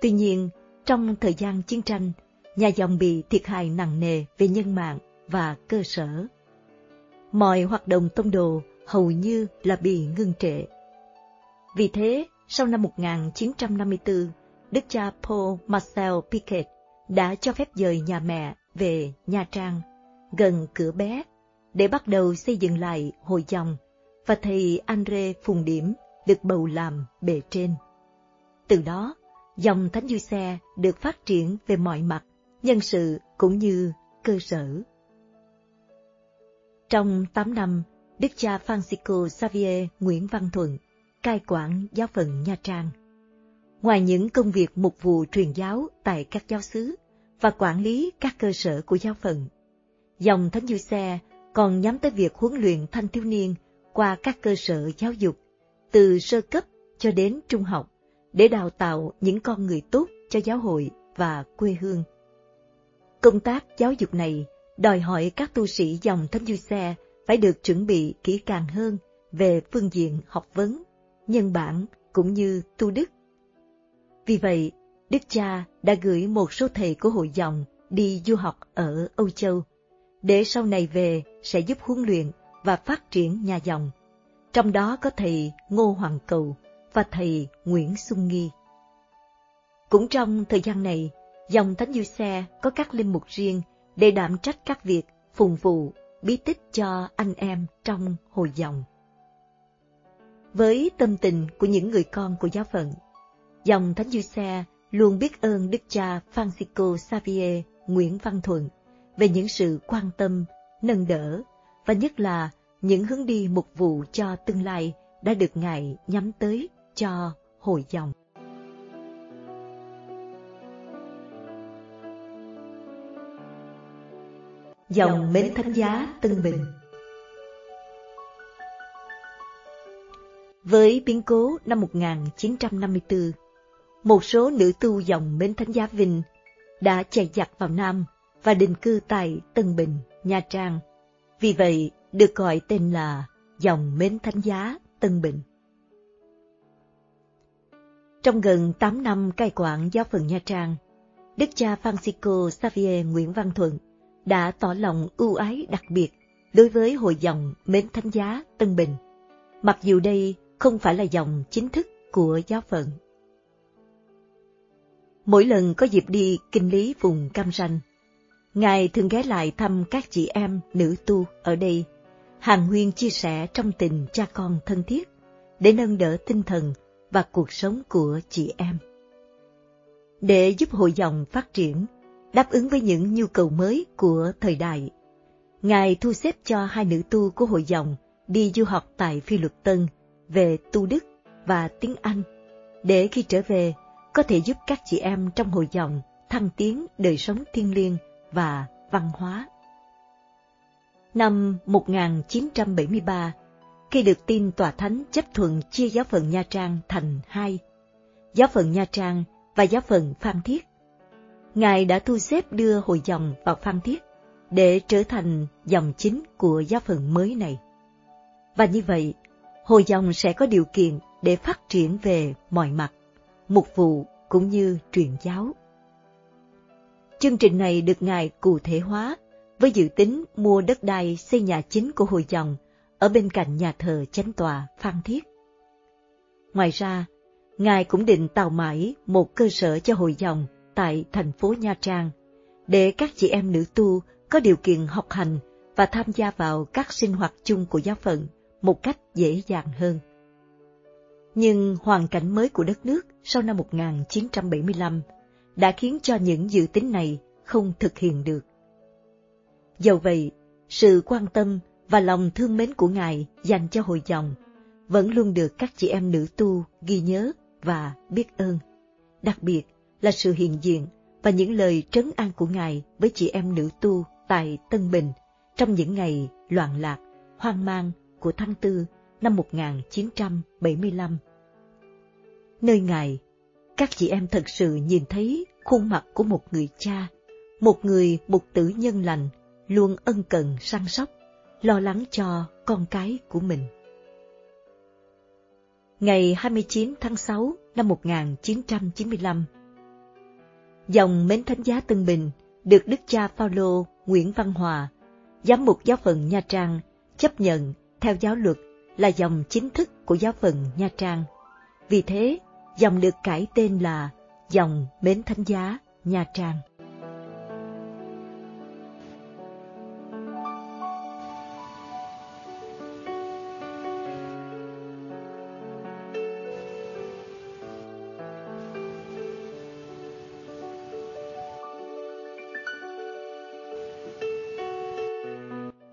Tuy nhiên, trong thời gian chiến tranh, nhà dòng bị thiệt hại nặng nề về nhân mạng và cơ sở. Mọi hoạt động tông đồ hầu như là bị ngưng trệ. Vì thế, sau năm 1954, Đức cha Paul Marcel Piquet đã cho phép dời nhà mẹ về Nha Trang, gần cửa bé, để bắt đầu xây dựng lại hội dòng, và thầy Andre Phùng Điểm được bầu làm bề trên. Từ đó, dòng Thánh Du Xe được phát triển về mọi mặt, nhân sự cũng như cơ sở. Trong 8 năm, Đức cha Francisco Xavier Nguyễn Văn Thuận cai quản giáo phận Nha Trang. Ngoài những công việc mục vụ truyền giáo tại các giáo xứ và quản lý các cơ sở của giáo phận, dòng Thánh Du Xe còn nhắm tới việc huấn luyện thanh thiếu niên qua các cơ sở giáo dục, từ sơ cấp cho đến trung học, để đào tạo những con người tốt cho giáo hội và quê hương. Công tác giáo dục này đòi hỏi các tu sĩ dòng Thánh Du Xe phải được chuẩn bị kỹ càng hơn về phương diện học vấn, nhân bản cũng như tu đức. Vì vậy, Đức Cha đã gửi một số thầy của hội dòng đi du học ở Âu Châu, để sau này về sẽ giúp huấn luyện và phát triển nhà dòng. Trong đó có thầy Ngô Hoàng Cầu và thầy Nguyễn Xuân Nghi. Cũng trong thời gian này, dòng Thánh Du Xe có các linh mục riêng để đảm trách các việc phụng vụ, bí tích cho anh em trong hồi dòng. Với tâm tình của những người con của giáo phận, dòng Thánh Du Xe luôn biết ơn Đức cha Francisco Xavier Nguyễn Văn Thuận về những sự quan tâm, nâng đỡ và nhất là những hướng đi mục vụ cho tương lai đã được Ngài nhắm tới cho hội dòng. Dòng Mến Thánh Giá Tân Bình Với biến cố năm 1954, một số nữ tu dòng Mến Thánh Giá Vinh đã chạy giặc vào Nam và định cư tại Tân Bình, Nha Trang. Vì vậy, được gọi tên là dòng Mến Thánh Giá Tân Bình. Trong gần 8 năm cai quản giáo phận Nha Trang, Đức cha Francisco Xavier Nguyễn Văn Thuận đã tỏ lòng ưu ái đặc biệt đối với hội dòng Mến Thánh Giá Tân Bình, mặc dù đây không phải là dòng chính thức của giáo phận. Mỗi lần có dịp đi kinh lý vùng Cam Ranh, Ngài thường ghé lại thăm các chị em nữ tu ở đây, hàng huyên chia sẻ trong tình cha con thân thiết, để nâng đỡ tinh thần và cuộc sống của chị em. Để giúp hội dòng phát triển, đáp ứng với những nhu cầu mới của thời đại, Ngài thu xếp cho hai nữ tu của hội dòng đi du học tại Phi Luật Tân về tu đức và tiếng Anh, để khi trở về có thể giúp các chị em trong hội dòng thăng tiến đời sống thiêng liêng và văn hóa. Năm 1973, khi được tin tòa thánh chấp thuận chia giáo phận Nha Trang thành hai, giáo phận Nha Trang và giáo phận Phan Thiết, Ngài đã thu xếp đưa hội dòng vào Phan Thiết để trở thành dòng chính của giáo phận mới này. Và như vậy, hội dòng sẽ có điều kiện để phát triển về mọi mặt, mục vụ cũng như truyền giáo. Chương trình này được Ngài cụ thể hóa với dự tính mua đất đai xây nhà chính của hội dòng ở bên cạnh nhà thờ chánh tòa Phan Thiết. Ngoài ra, Ngài cũng định tạo mãi một cơ sở cho hội dòng tại thành phố Nha Trang, để các chị em nữ tu có điều kiện học hành và tham gia vào các sinh hoạt chung của giáo phận một cách dễ dàng hơn. Nhưng hoàn cảnh mới của đất nước sau năm 1975 đã khiến cho những dự tính này không thực hiện được. Dầu vậy, sự quan tâm và lòng thương mến của Ngài dành cho hội dòng vẫn luôn được các chị em nữ tu ghi nhớ và biết ơn. Đặc biệt là sự hiện diện và những lời trấn an của Ngài với chị em nữ tu tại Tân Bình trong những ngày loạn lạc, hoang mang của tháng Tư năm 1975. Nơi Ngài, các chị em thật sự nhìn thấy khuôn mặt của một người cha, một người mục tử nhân lành, luôn ân cần săn sóc, lo lắng cho con cái của mình. Ngày 29 tháng 6 năm 1995, dòng Mến Thánh Giá Tân Bình được Đức cha Phaolô Nguyễn Văn Hòa, giám mục giáo phận Nha Trang, chấp nhận theo giáo luật là dòng chính thức của giáo phận Nha Trang. Vì thế, dòng được cải tên là dòng Mến Thánh Giá Nha Trang.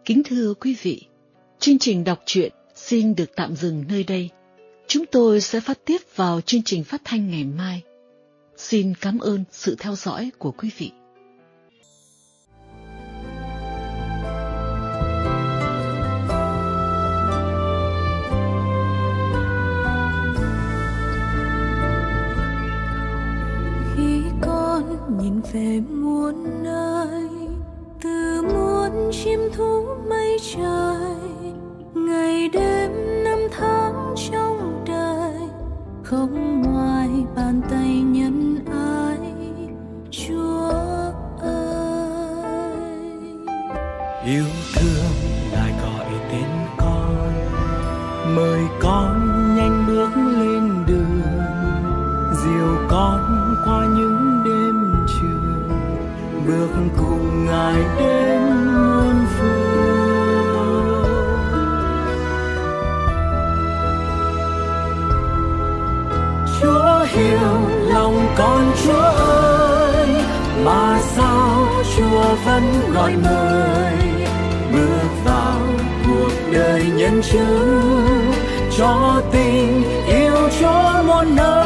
Kính thưa quý vị, chương trình đọc truyện xin được tạm dừng nơi đây. Chúng tôi sẽ phát tiếp vào chương trình phát thanh ngày mai. Xin cảm ơn sự theo dõi của quý vị. Khi con nhìn về muôn nơi, từ muôn chim thú mây trời, ngày đêm không ngoài bàn tay nhân ái. Chúa ơi. Yêu thương ngài gọi tên con, mời con nhanh bước lên đường. Dìu con qua những đêm trường bước cùng ngài đến. Con chúa ơi mà sao chúa vẫn gọi mời bước vào cuộc đời nhân chứng, cho tình yêu chúa muôn nơi.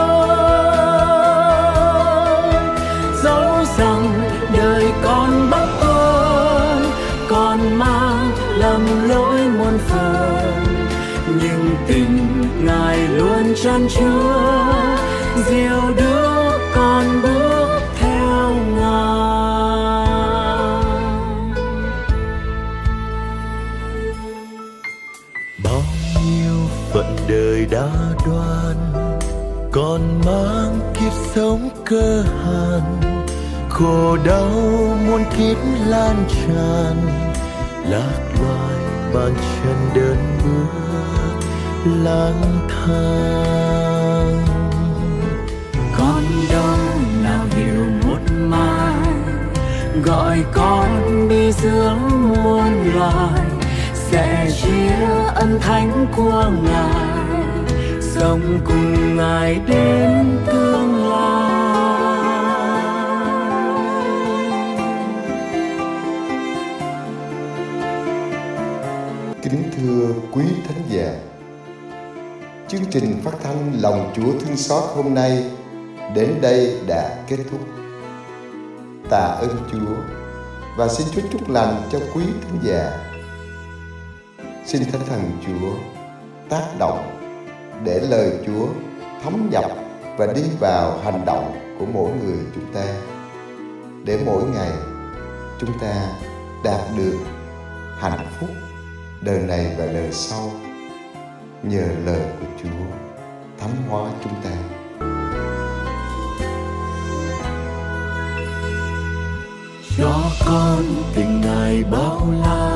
Cơ hàn, khổ đau muôn kiếp lan tràn. Lạc loài bàn chân đơn bước lang thang. Con đâu nào hiểu một mai gọi con đi dưỡng muôn loài. Sẽ chia ân thánh của ngài, sống cùng ngài đến tương chương trình phát thanh lòng chúa thương xót hôm nay đến đây đã kết thúc tạ ơn chúa và xin Chúa chúc lành cho quý thính giả. Xin Thánh Thần Chúa tác động để lời Chúa thấm nhập và đi vào hành động của mỗi người chúng ta. Để mỗi ngày chúng ta đạt được hạnh phúc đời này và đời sau nhờ lời của Chúa, thánh hóa chúng ta. cho con tình ngài bao la,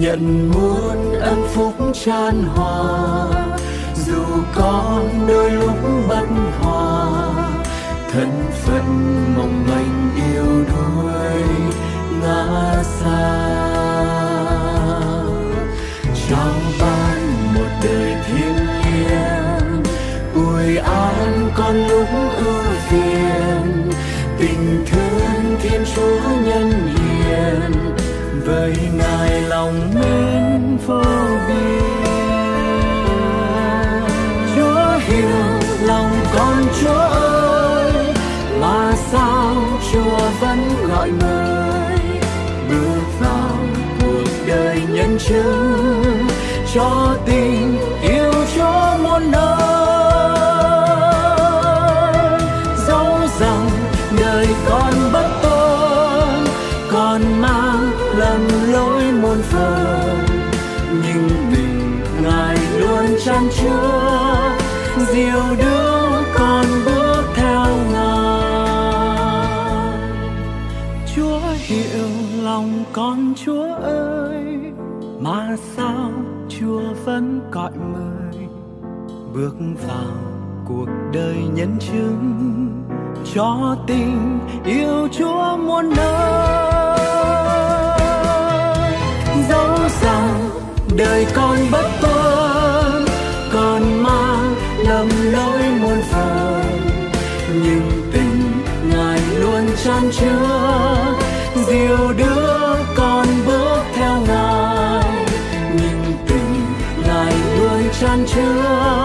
nhận muôn ân phúc tràn hòa dù con đôi lúc bất hòa, thân phận mong manh yêu đuối, ngã xa chứng cho tim. Bước vào cuộc đời nhân chứng, cho tình yêu Chúa muôn nơi. Dẫu rằng đời con bất tuân còn mang lầm lỗi muôn phần, nhưng tình ngài luôn chan chứa. Dìu đưa con bước theo ngài, nhưng tình ngài luôn chan chứa.